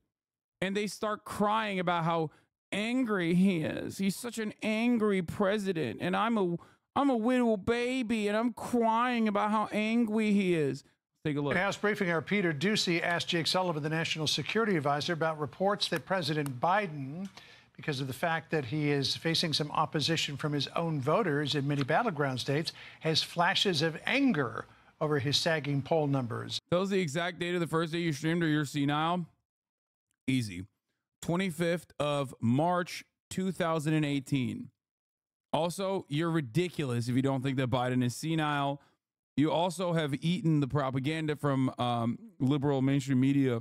and they start crying about how angry he is. He's such an angry president and I'm a I'm a widow baby and I'm crying about how angry he is. Take a look.
House briefing our Peter Doocy asked Jake Sullivan, the national security advisor, about reports that President Biden, because of the fact that he is facing some opposition from his own voters in many battleground states, has flashes of anger over his sagging poll numbers.
Us the exact date of the first day you streamed or you're senile. Easy. 25th of March 2018. Also, you're ridiculous if you don't think that Biden is senile you also have eaten the propaganda from um, liberal mainstream media,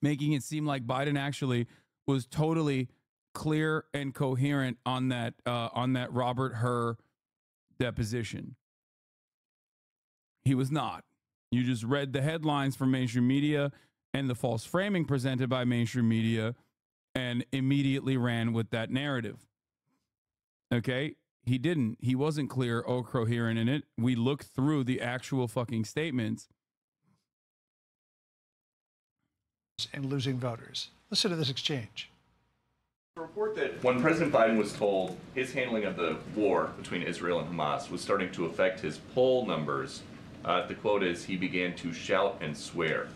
making it seem like Biden actually was totally clear and coherent on that uh, on that Robert Hur deposition. He was not. You just read the headlines from mainstream media and the false framing presented by mainstream media and immediately ran with that narrative. Okay? He didn't. He wasn't clear or coherent in it. We looked through the actual fucking statements.
And losing voters. Listen to this exchange.
A report that when President Biden was told his handling of the war between Israel and Hamas was starting to affect his poll numbers, uh, the quote is he began to shout and swear.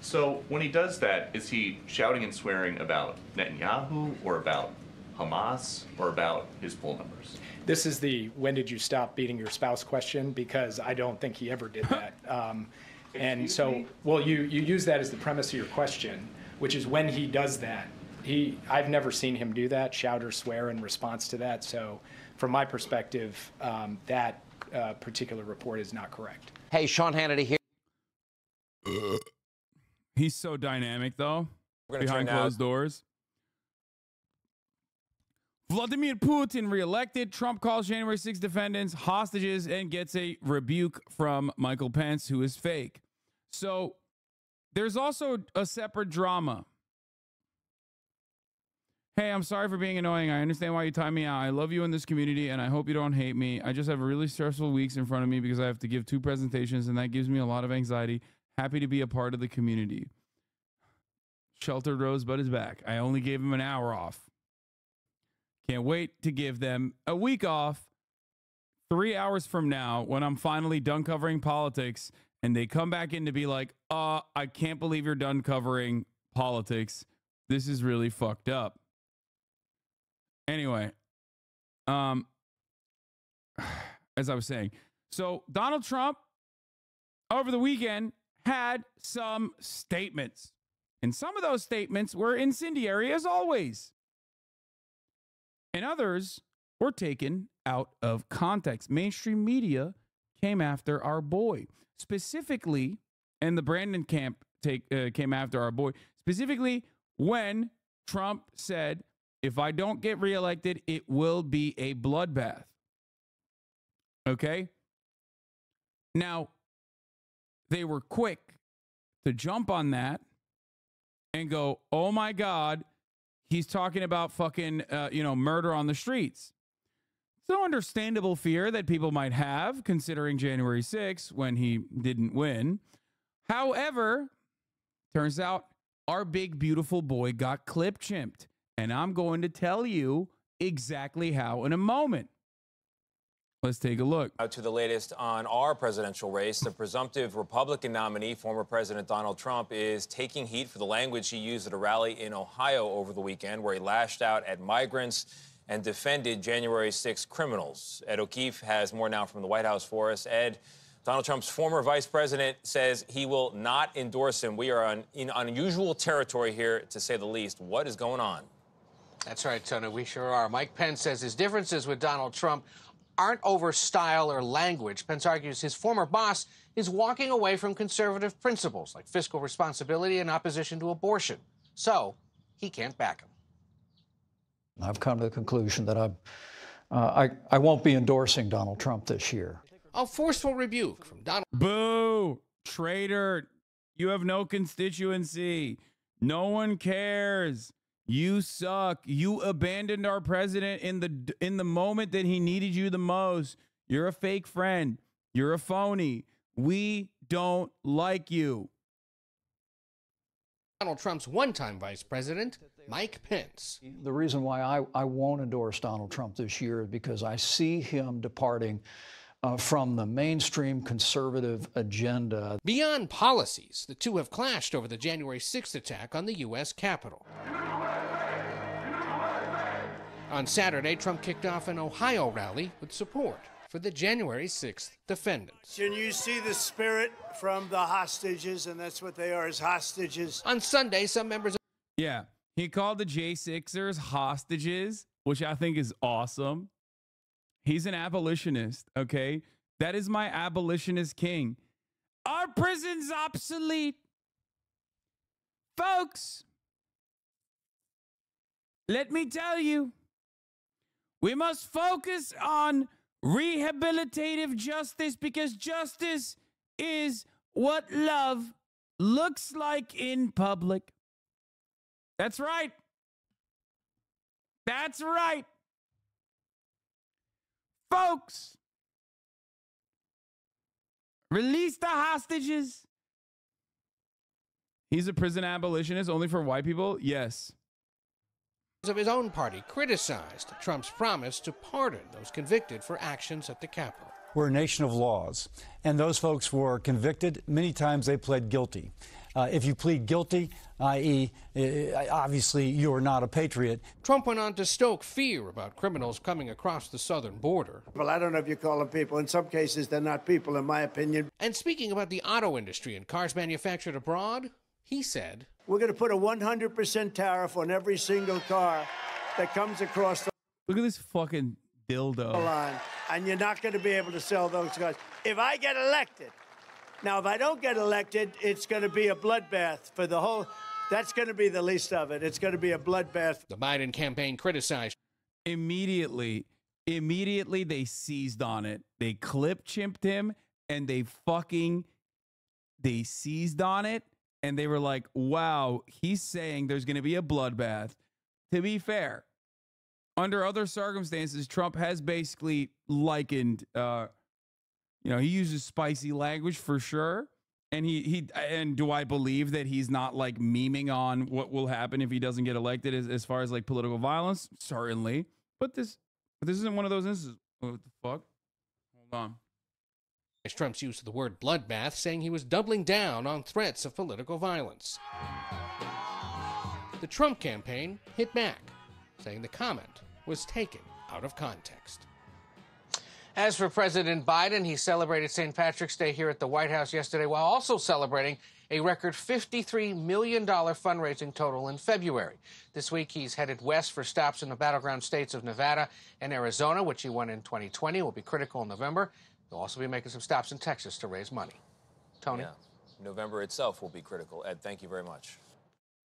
So when he does that, is he shouting and swearing about Netanyahu or about Hamas or about his poll numbers?
This is the when did you stop beating your spouse question because I don't think he ever did that. Um, and so, well, you, you use that as the premise of your question, which is when he does that. He, I've never seen him do that, shout or swear in response to that. So, from my perspective, um, that uh, particular report is not correct.
Hey, Sean Hannity here.
He's so dynamic, though, behind closed out. doors. Vladimir Putin reelected. Trump calls January 6 defendants hostages and gets a rebuke from Michael Pence, who is fake. So there's also a separate drama. Hey, I'm sorry for being annoying. I understand why you time me out. I love you in this community and I hope you don't hate me. I just have really stressful weeks in front of me because I have to give two presentations and that gives me a lot of anxiety. Happy to be a part of the community. Sheltered Rosebud is back. I only gave him an hour off. Can't wait to give them a week off three hours from now when I'm finally done covering politics and they come back in to be like, uh, I can't believe you're done covering politics. This is really fucked up. Anyway, um, as I was saying, so Donald Trump over the weekend had some statements, and some of those statements were incendiary as always, and others were taken out of context. Mainstream media came after our boy specifically, and the Brandon camp take uh, came after our boy specifically when Trump said if I don't get reelected, it will be a bloodbath. Okay? Now, they were quick to jump on that and go, oh my God, he's talking about fucking, uh, you know, murder on the streets. It's an understandable fear that people might have considering January 6th when he didn't win. However, turns out our big, beautiful boy got clip chimped. And I'm going to tell you exactly how in a moment. Let's take a look.
To the latest on our presidential race, the presumptive Republican nominee, former President Donald Trump, is taking heat for the language he used at a rally in Ohio over the weekend, where he lashed out at migrants and defended January 6 criminals. Ed O'Keefe has more now from the White House for us. Ed, Donald Trump's former vice president says he will not endorse him. We are on, in unusual territory here, to say the least. What is going on?
That's right, Tony. We sure are. Mike Pence says his differences with Donald Trump aren't over style or language. Pence argues his former boss is walking away from conservative principles like fiscal responsibility and opposition to abortion. So he can't back him.
I've come to the conclusion that I'm, uh, I, I won't be endorsing Donald Trump this year.
A forceful rebuke from Donald.
Boo! Traitor! You have no constituency. No one cares. You suck. You abandoned our president in the in the moment that he needed you the most. You're a fake friend. You're a phony. We don't like you.
Donald Trump's one-time vice president, Mike Pence.
The reason why I, I won't endorse Donald Trump this year is because I see him departing uh, from the mainstream conservative agenda.
Beyond policies, the two have clashed over the January 6th attack on the U.S. Capitol. On Saturday, Trump kicked off an Ohio rally with support for the January 6th defendants.
Can you see the spirit from the hostages? And that's what they are, as hostages.
On Sunday, some members. Of-
yeah, he called the J6ers hostages, which I think is awesome. He's an abolitionist, okay? That is my abolitionist king. Our prison's obsolete. Folks, let me tell you, we must focus on rehabilitative justice because justice is what love looks like in public. That's right. That's right. Folks, release the hostages. He's a prison abolitionist only for white people? Yes
of his own party criticized Trump's promise to pardon those convicted for actions at the Capitol.
We're a nation of laws, and those folks were convicted. Many times they pled guilty. Uh, if you plead guilty, i.e., uh, obviously you are not a patriot.
Trump went on to stoke fear about criminals coming across the southern border.
Well, I don't know if you call them people. In some cases, they're not people, in my opinion.
And speaking about the auto industry and cars manufactured abroad, he said,
We're going to put a 100% tariff on every single car that comes across the
Look at this fucking dildo.
line, and you're not going to be able to sell those cars. If I get elected, Now, if I don't get elected, it's going to be a bloodbath for the whole. That's going to be the least of it. It's going to be a bloodbath.
The Biden campaign criticized.
Immediately, immediately they seized on it. They clip chimped him and they fucking they seized on it and they were like, "Wow, he's saying there's going to be a bloodbath." To be fair, under other circumstances, Trump has basically likened uh you know, he uses spicy language for sure. And he he and do I believe that he's not like memeing on what will happen if he doesn't get elected as, as far as like political violence? Certainly. But this but this isn't one of those instances. What the fuck? Hold on.
Trump's use of the word bloodbath, saying he was doubling down on threats of political violence. The Trump campaign hit back, saying the comment was taken out of context. As for President Biden, he celebrated St. Patrick's Day here at the White House yesterday while also celebrating a record $53 million fundraising total in February. This week, he's headed west for stops in the battleground states of Nevada and Arizona, which he won in 2020, will be critical in November. He'll also be making some stops in Texas to raise money. Tony?
Yeah. November itself will be critical. Ed, thank you very much.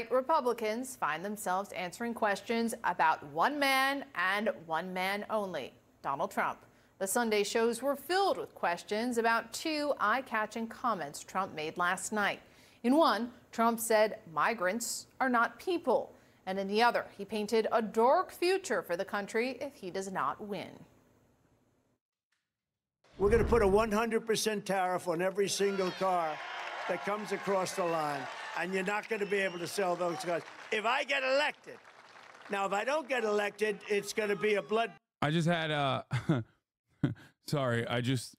Republicans find themselves answering questions about one man and one man only Donald Trump. The Sunday shows were filled with questions about two eye catching comments Trump made last night. In one, Trump said migrants are not people. And in the other, he painted a dark future for the country if he does not win.
We're going to put a 100% tariff on every single car that comes across the line, and you're not going to be able to sell those cars if I get elected. Now, if I don't get elected, it's going to be a blood.
I just had uh Sorry, I just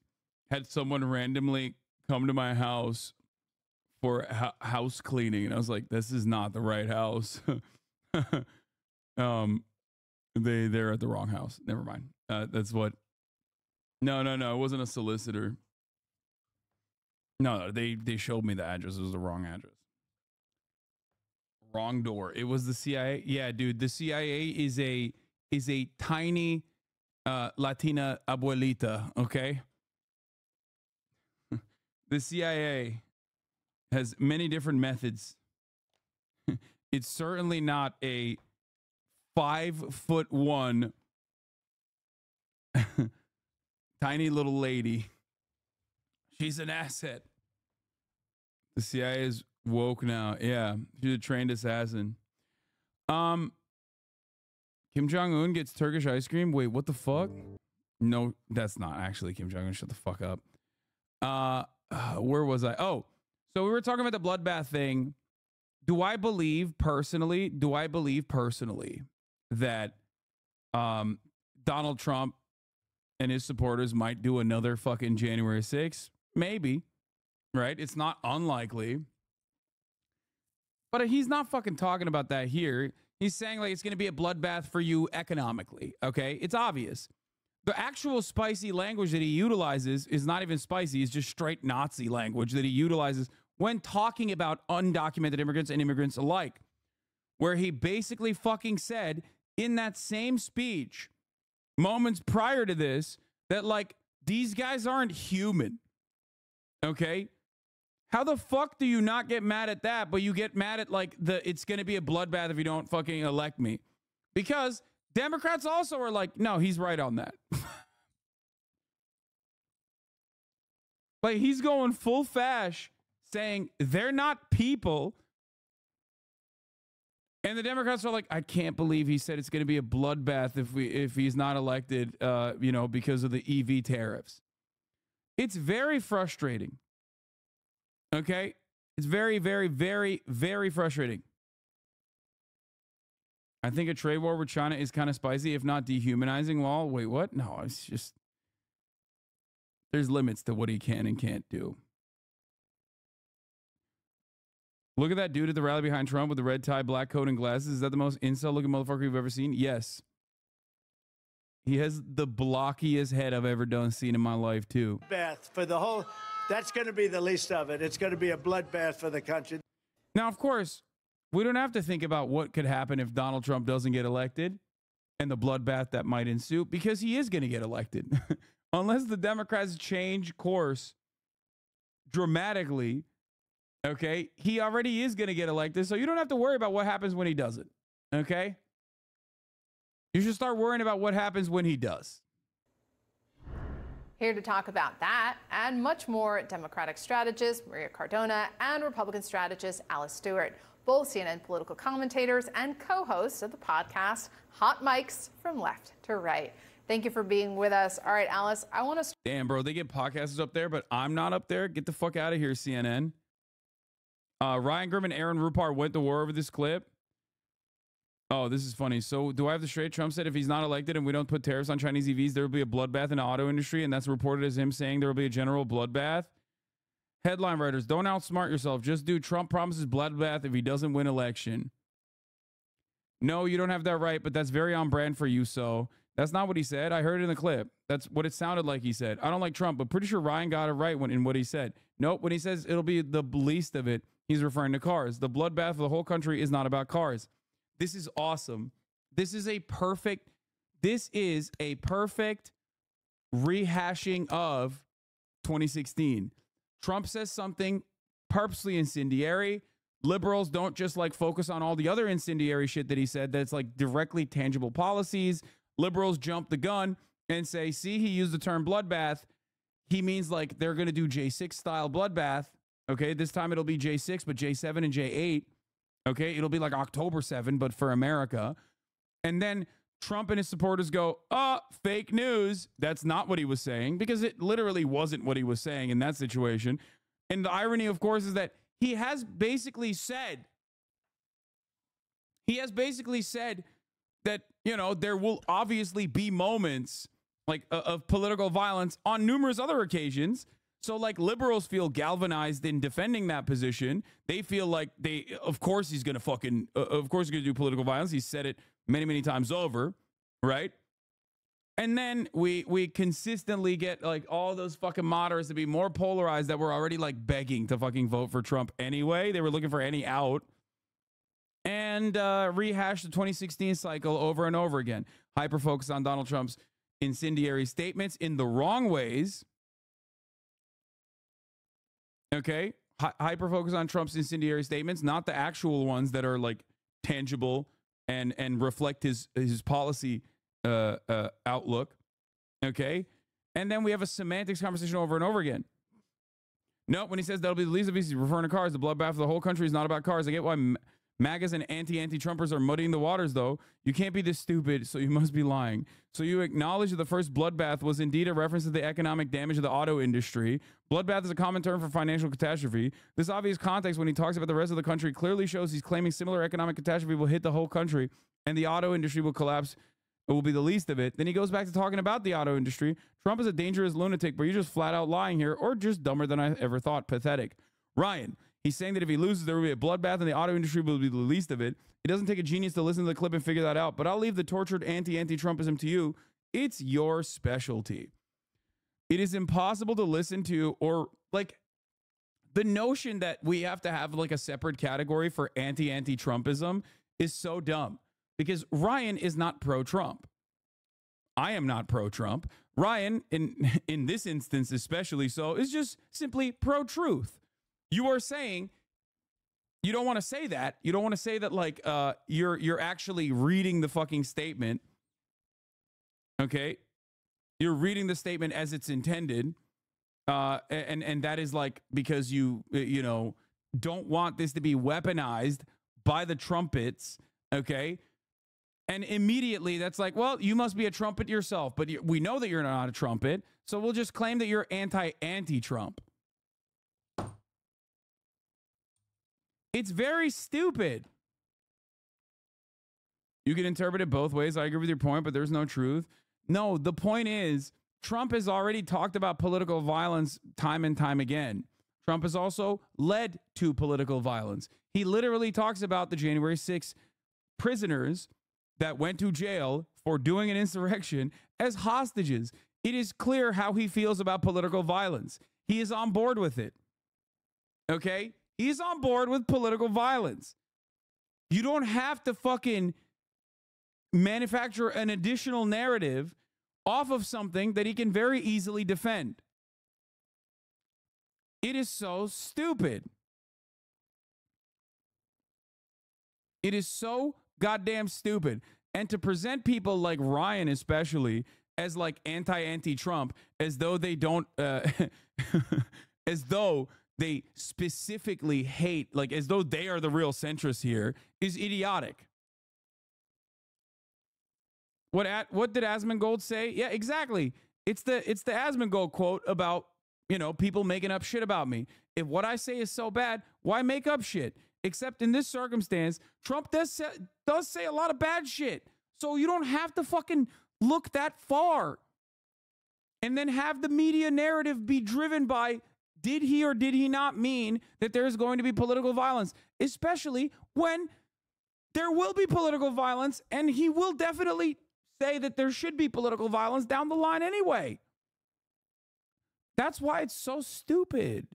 had someone randomly come to my house for house cleaning, and I was like, "This is not the right house." um, they they're at the wrong house. Never mind. Uh, that's what. No, no, no. It wasn't a solicitor. No, they they showed me the address. It was the wrong address. Wrong door. It was the CIA. Yeah, dude. The CIA is a is a tiny uh, Latina abuelita, okay? the CIA has many different methods. it's certainly not a five foot one tiny little lady. She's an asset. The CIA is woke now. Yeah, she's a trained assassin. Um, Kim Jong Un gets Turkish ice cream. Wait, what the fuck? No, that's not actually Kim Jong Un. Shut the fuck up. Uh, where was I? Oh, so we were talking about the bloodbath thing. Do I believe personally? Do I believe personally that um, Donald Trump and his supporters might do another fucking January 6th? Maybe, right? It's not unlikely. But he's not fucking talking about that here. He's saying like it's going to be a bloodbath for you economically. Okay, it's obvious. The actual spicy language that he utilizes is not even spicy; it's just straight Nazi language that he utilizes when talking about undocumented immigrants and immigrants alike. Where he basically fucking said in that same speech, moments prior to this, that like these guys aren't human. Okay, how the fuck do you not get mad at that, but you get mad at like the it's going to be a bloodbath if you don't fucking elect me? Because Democrats also are like, no, he's right on that. like he's going full fash saying they're not people. And the Democrats are like, I can't believe he said it's going to be a bloodbath if we if he's not elected, uh, you know, because of the EV tariffs. It's very frustrating Okay? It's very, very, very, very frustrating. I think a trade war with China is kind of spicy, if not dehumanizing. Well, wait, what? No, it's just there's limits to what he can and can't do. Look at that dude at the rally behind Trump with the red tie, black coat, and glasses. Is that the most incel looking motherfucker you've ever seen? Yes. He has the blockiest head I've ever done seen in my life, too.
Beth, for the whole that's going to be the least of it. It's going to be a bloodbath for the country.
Now, of course, we don't have to think about what could happen if Donald Trump doesn't get elected and the bloodbath that might ensue because he is going to get elected. Unless the Democrats change course dramatically, okay, he already is going to get elected. So you don't have to worry about what happens when he doesn't. Okay? You should start worrying about what happens when he does.
Here to talk about that and much more, Democratic strategist Maria Cardona and Republican strategist Alice Stewart, both CNN political commentators and co hosts of the podcast Hot Mics from Left to Right. Thank you for being with us. All right, Alice, I want to.
Damn, bro, they get podcasts up there, but I'm not up there. Get the fuck out of here, CNN. Uh, Ryan Grim and Aaron Rupar went to war over this clip. Oh, this is funny. So, do I have the straight? Trump said if he's not elected and we don't put tariffs on Chinese EVs, there will be a bloodbath in the auto industry, and that's reported as him saying there will be a general bloodbath. Headline writers: Don't outsmart yourself. Just do. Trump promises bloodbath if he doesn't win election. No, you don't have that right, but that's very on brand for you. So that's not what he said. I heard it in the clip. That's what it sounded like he said. I don't like Trump, but pretty sure Ryan got it right when in what he said. Nope, when he says it'll be the least of it, he's referring to cars. The bloodbath of the whole country is not about cars. This is awesome. This is a perfect, this is a perfect rehashing of 2016. Trump says something purposely incendiary. Liberals don't just like focus on all the other incendiary shit that he said that's like directly tangible policies. Liberals jump the gun and say, see, he used the term bloodbath. He means like they're going to do J6 style bloodbath. Okay. This time it'll be J6, but J7 and J8 Okay. It'll be like October 7, but for America. And then Trump and his supporters go, oh, fake news. That's not what he was saying because it literally wasn't what he was saying in that situation. And the irony, of course, is that he has basically said, he has basically said that, you know, there will obviously be moments like uh, of political violence on numerous other occasions so, like, liberals feel galvanized in defending that position. They feel like they, of course, he's going to fucking, uh, of course, he's going to do political violence. He said it many, many times over, right? And then we we consistently get like all those fucking moderates to be more polarized that were already like begging to fucking vote for Trump anyway. They were looking for any out and uh, rehash the 2016 cycle over and over again. Hyper focus on Donald Trump's incendiary statements in the wrong ways Okay. Hi- hyper focus on Trump's incendiary statements, not the actual ones that are like tangible and and reflect his his policy uh, uh, outlook. Okay. And then we have a semantics conversation over and over again. No, when he says that'll be the least of he's referring to cars. The bloodbath of the whole country is not about cars. I get why MAGAs and anti anti Trumpers are muddying the waters, though. You can't be this stupid, so you must be lying. So you acknowledge that the first bloodbath was indeed a reference to the economic damage of the auto industry. Bloodbath is a common term for financial catastrophe. This obvious context when he talks about the rest of the country clearly shows he's claiming similar economic catastrophe will hit the whole country and the auto industry will collapse. It will be the least of it. Then he goes back to talking about the auto industry. Trump is a dangerous lunatic, but you're just flat out lying here, or just dumber than I ever thought. Pathetic. Ryan, He's saying that if he loses, there will be a bloodbath and the auto industry will be the least of it. It doesn't take a genius to listen to the clip and figure that out, but I'll leave the tortured anti anti Trumpism to you. It's your specialty. It is impossible to listen to or like the notion that we have to have like a separate category for anti anti Trumpism is so dumb because Ryan is not pro Trump. I am not pro Trump. Ryan, in in this instance especially so, is just simply pro truth. You are saying you don't want to say that. You don't want to say that like uh you're you're actually reading the fucking statement. Okay? You're reading the statement as it's intended. Uh and and that is like because you you know don't want this to be weaponized by the trumpets, okay? And immediately that's like, well, you must be a trumpet yourself, but we know that you're not a trumpet, so we'll just claim that you're anti anti Trump. It's very stupid. You can interpret it both ways. I agree with your point, but there's no truth. No, the point is Trump has already talked about political violence time and time again. Trump has also led to political violence. He literally talks about the January 6 prisoners that went to jail for doing an insurrection as hostages. It is clear how he feels about political violence. He is on board with it. Okay? He's on board with political violence. You don't have to fucking manufacture an additional narrative off of something that he can very easily defend. It is so stupid. It is so goddamn stupid. And to present people like Ryan, especially, as like anti anti Trump, as though they don't, uh, as though they specifically hate, like as though they are the real centrists here, is idiotic. What at what did Asmongold say? Yeah, exactly. It's the it's the Asmongold quote about you know people making up shit about me. If what I say is so bad, why make up shit? Except in this circumstance, Trump does say, does say a lot of bad shit. So you don't have to fucking look that far. And then have the media narrative be driven by did he or did he not mean that there's going to be political violence, especially when there will be political violence and he will definitely say that there should be political violence down the line anyway. That's why it's so stupid.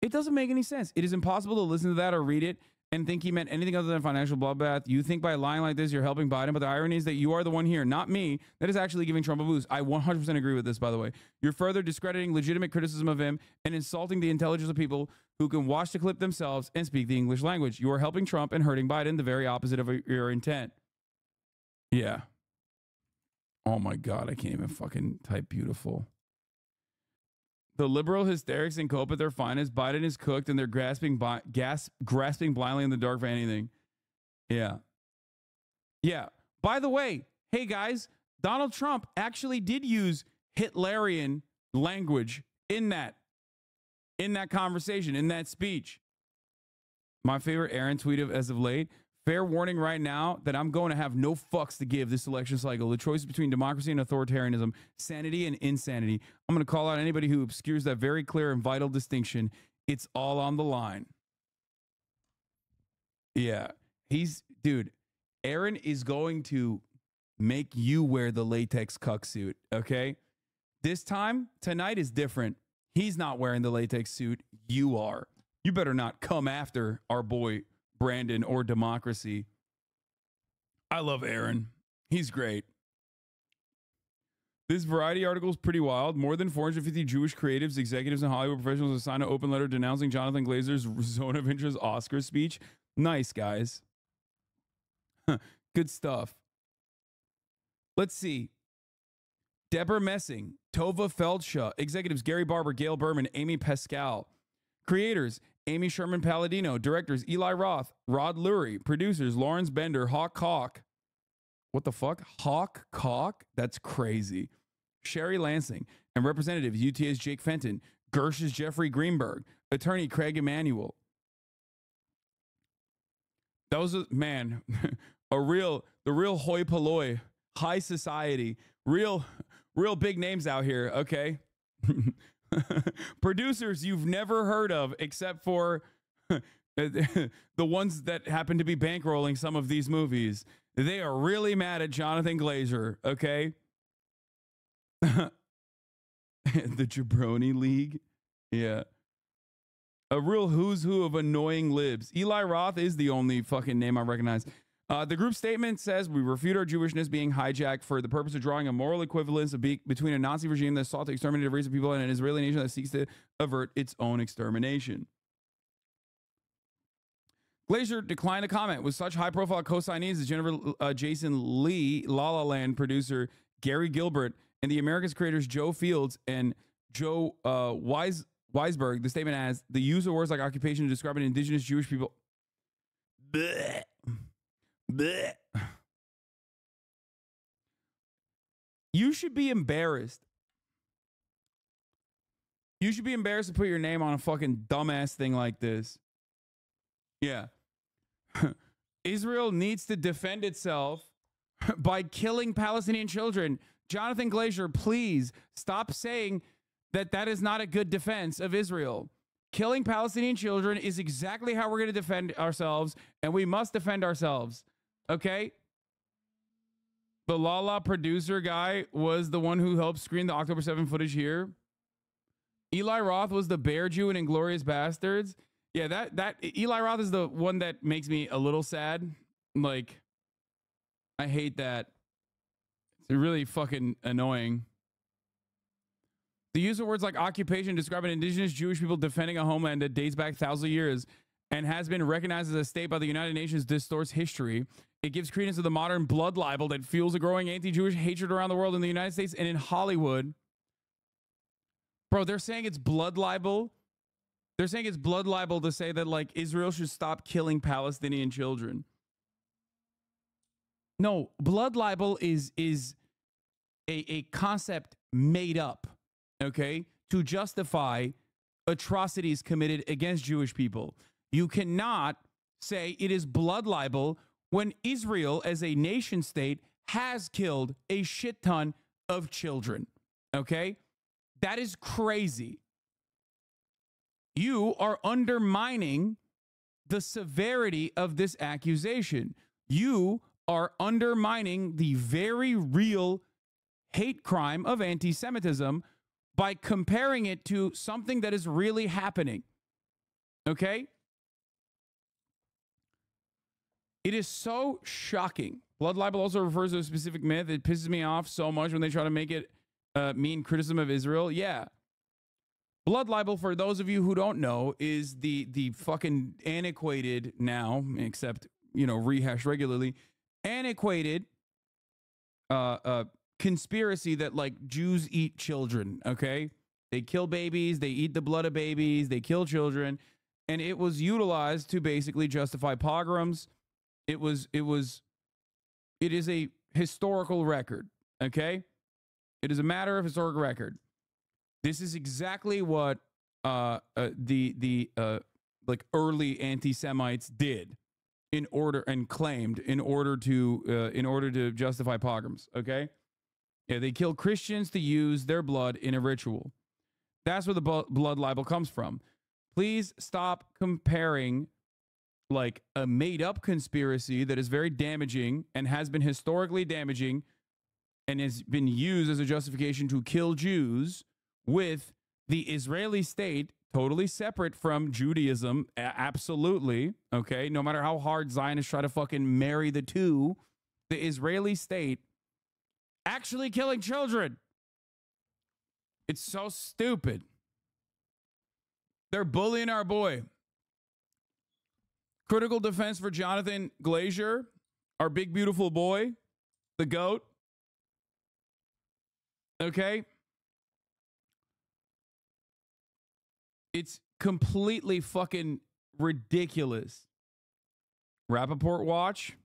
It doesn't make any sense. It is impossible to listen to that or read it and think he meant anything other than financial bloodbath. You think by lying like this, you're helping Biden, but the irony is that you are the one here, not me, that is actually giving Trump a boost. I 100% agree with this, by the way. You're further discrediting legitimate criticism of him and insulting the intelligence of people who can watch the clip themselves and speak the English language. You are helping Trump and hurting Biden, the very opposite of your intent. Yeah. Oh my God, I can't even fucking type beautiful. The liberal hysterics and cope at their finest. Biden is cooked and they're grasping bi- gas, grasping blindly in the dark for anything. Yeah. Yeah. By the way, hey guys, Donald Trump actually did use Hitlerian language in that in that conversation, in that speech. My favorite Aaron tweet of as of late. Fair warning right now that I'm going to have no fucks to give this election cycle. The choice between democracy and authoritarianism, sanity and insanity. I'm going to call out anybody who obscures that very clear and vital distinction. It's all on the line. Yeah. He's, dude, Aaron is going to make you wear the latex cuck suit, okay? This time, tonight is different. He's not wearing the latex suit. You are. You better not come after our boy Brandon or democracy. I love Aaron. He's great. This variety article is pretty wild. More than 450 Jewish creatives, executives, and Hollywood professionals have signed an open letter denouncing Jonathan Glazer's Zone of Interest Oscar speech. Nice, guys. Good stuff. Let's see. Debra Messing, Tova Feldshuh, executives Gary Barber, Gail Berman, Amy Pascal, creators Amy Sherman Palladino, directors Eli Roth, Rod Lurie, producers Lawrence Bender, Hawk Cock. What the fuck? Hawk Cock? That's crazy. Sherry Lansing and representatives UTA's Jake Fenton, Gersh's Jeffrey Greenberg, attorney Craig Emanuel. That was a man, a real, the real hoi polloi, high society, real, real big names out here. Okay. producers you've never heard of except for the ones that happen to be bankrolling some of these movies. They are really mad at Jonathan Glazer, okay? the Jabroni League. Yeah. A real who's who of annoying libs. Eli Roth is the only fucking name I recognize. Uh, the group statement says we refute our Jewishness being hijacked for the purpose of drawing a moral equivalence be- between a Nazi regime that sought to exterminate a race of people and an Israeli nation that seeks to avert its own extermination. Glazer declined to comment with such high profile co signees as Jennifer uh, Jason Leigh, La La Land producer Gary Gilbert, and the America's creators Joe Fields and Joe uh, Weisberg. The statement adds the use of words like occupation to describe an indigenous Jewish people. You should be embarrassed. You should be embarrassed to put your name on a fucking dumbass thing like this. Yeah. Israel needs to defend itself by killing Palestinian children. Jonathan Glazer, please stop saying that that is not a good defense of Israel. Killing Palestinian children is exactly how we're going to defend ourselves, and we must defend ourselves. Okay? The Lala producer guy was the one who helped screen the October 7 footage here. Eli Roth was the bear Jew in Inglourious Basterds. Yeah, that that Eli Roth is the one that makes me a little sad. Like, I hate that. It's really fucking annoying. The use of words like occupation describe an indigenous Jewish people defending a homeland that dates back thousands of years and has been recognized as a state by the United Nations distorts history. It gives credence to the modern blood libel that fuels a growing anti-Jewish hatred around the world in the United States and in Hollywood. Bro, they're saying it's blood libel. They're saying it's blood libel to say that like Israel should stop killing Palestinian children. No, blood libel is is a, a concept made up, okay, to justify atrocities committed against Jewish people. You cannot say it is blood libel when Israel, as a nation state, has killed a shit ton of children. Okay? That is crazy. You are undermining the severity of this accusation. You are undermining the very real hate crime of anti Semitism by comparing it to something that is really happening. Okay? It is so shocking. Blood libel also refers to a specific myth. It pisses me off so much when they try to make it uh, mean criticism of Israel. Yeah. Blood libel, for those of you who don't know, is the the fucking antiquated now, except you know rehashed regularly, antiquated uh, uh, conspiracy that like Jews eat children. Okay, they kill babies, they eat the blood of babies, they kill children, and it was utilized to basically justify pogroms it was it was it is a historical record, okay? It is a matter of historic record. This is exactly what uh, uh the the uh like early anti-Semites did in order and claimed in order to uh, in order to justify pogroms, okay? Yeah, they killed Christians to use their blood in a ritual. That's where the blood libel comes from. Please stop comparing like a made up conspiracy that is very damaging and has been historically damaging and has been used as a justification to kill Jews with the Israeli state totally separate from Judaism. Absolutely. Okay. No matter how hard Zionists try to fucking marry the two, the Israeli state actually killing children. It's so stupid. They're bullying our boy. Critical defense for Jonathan Glazer, our big, beautiful boy, the GOAT. Okay. It's completely fucking ridiculous. Rapaport watch.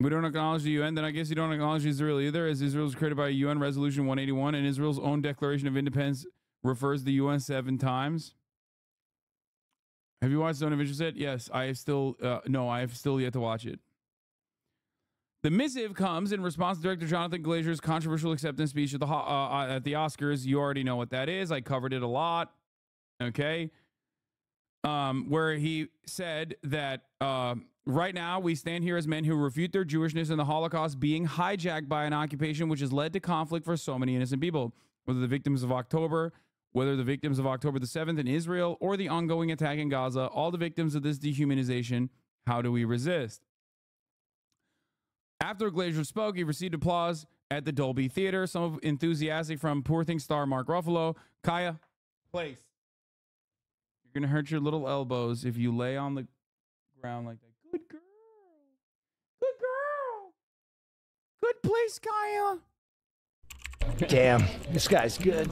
We don't acknowledge the UN, then I guess you don't acknowledge Israel either, as Israel was created by UN Resolution 181, and Israel's own Declaration of Independence refers to the UN seven times. Have you watched Zone of Interest yet? Yes, I still. Uh, no, I have still yet to watch it. The missive comes in response to director Jonathan Glazer's controversial acceptance speech at the uh, uh, at the Oscars. You already know what that is. I covered it a lot. Okay, um, where he said that uh, right now we stand here as men who refute their Jewishness and the Holocaust being hijacked by an occupation which has led to conflict for so many innocent people, whether the victims of October whether the victims of October the 7th in Israel or the ongoing attack in Gaza, all the victims of this dehumanization, how do we resist? After Glazer spoke, he received applause at the Dolby Theater. Some of enthusiastic from Poor Thing star Mark Ruffalo. Kaya, place. You're going to hurt your little elbows if you lay on the ground like that. Good girl. Good girl. Good place, Kaya.
Damn, this guy's good.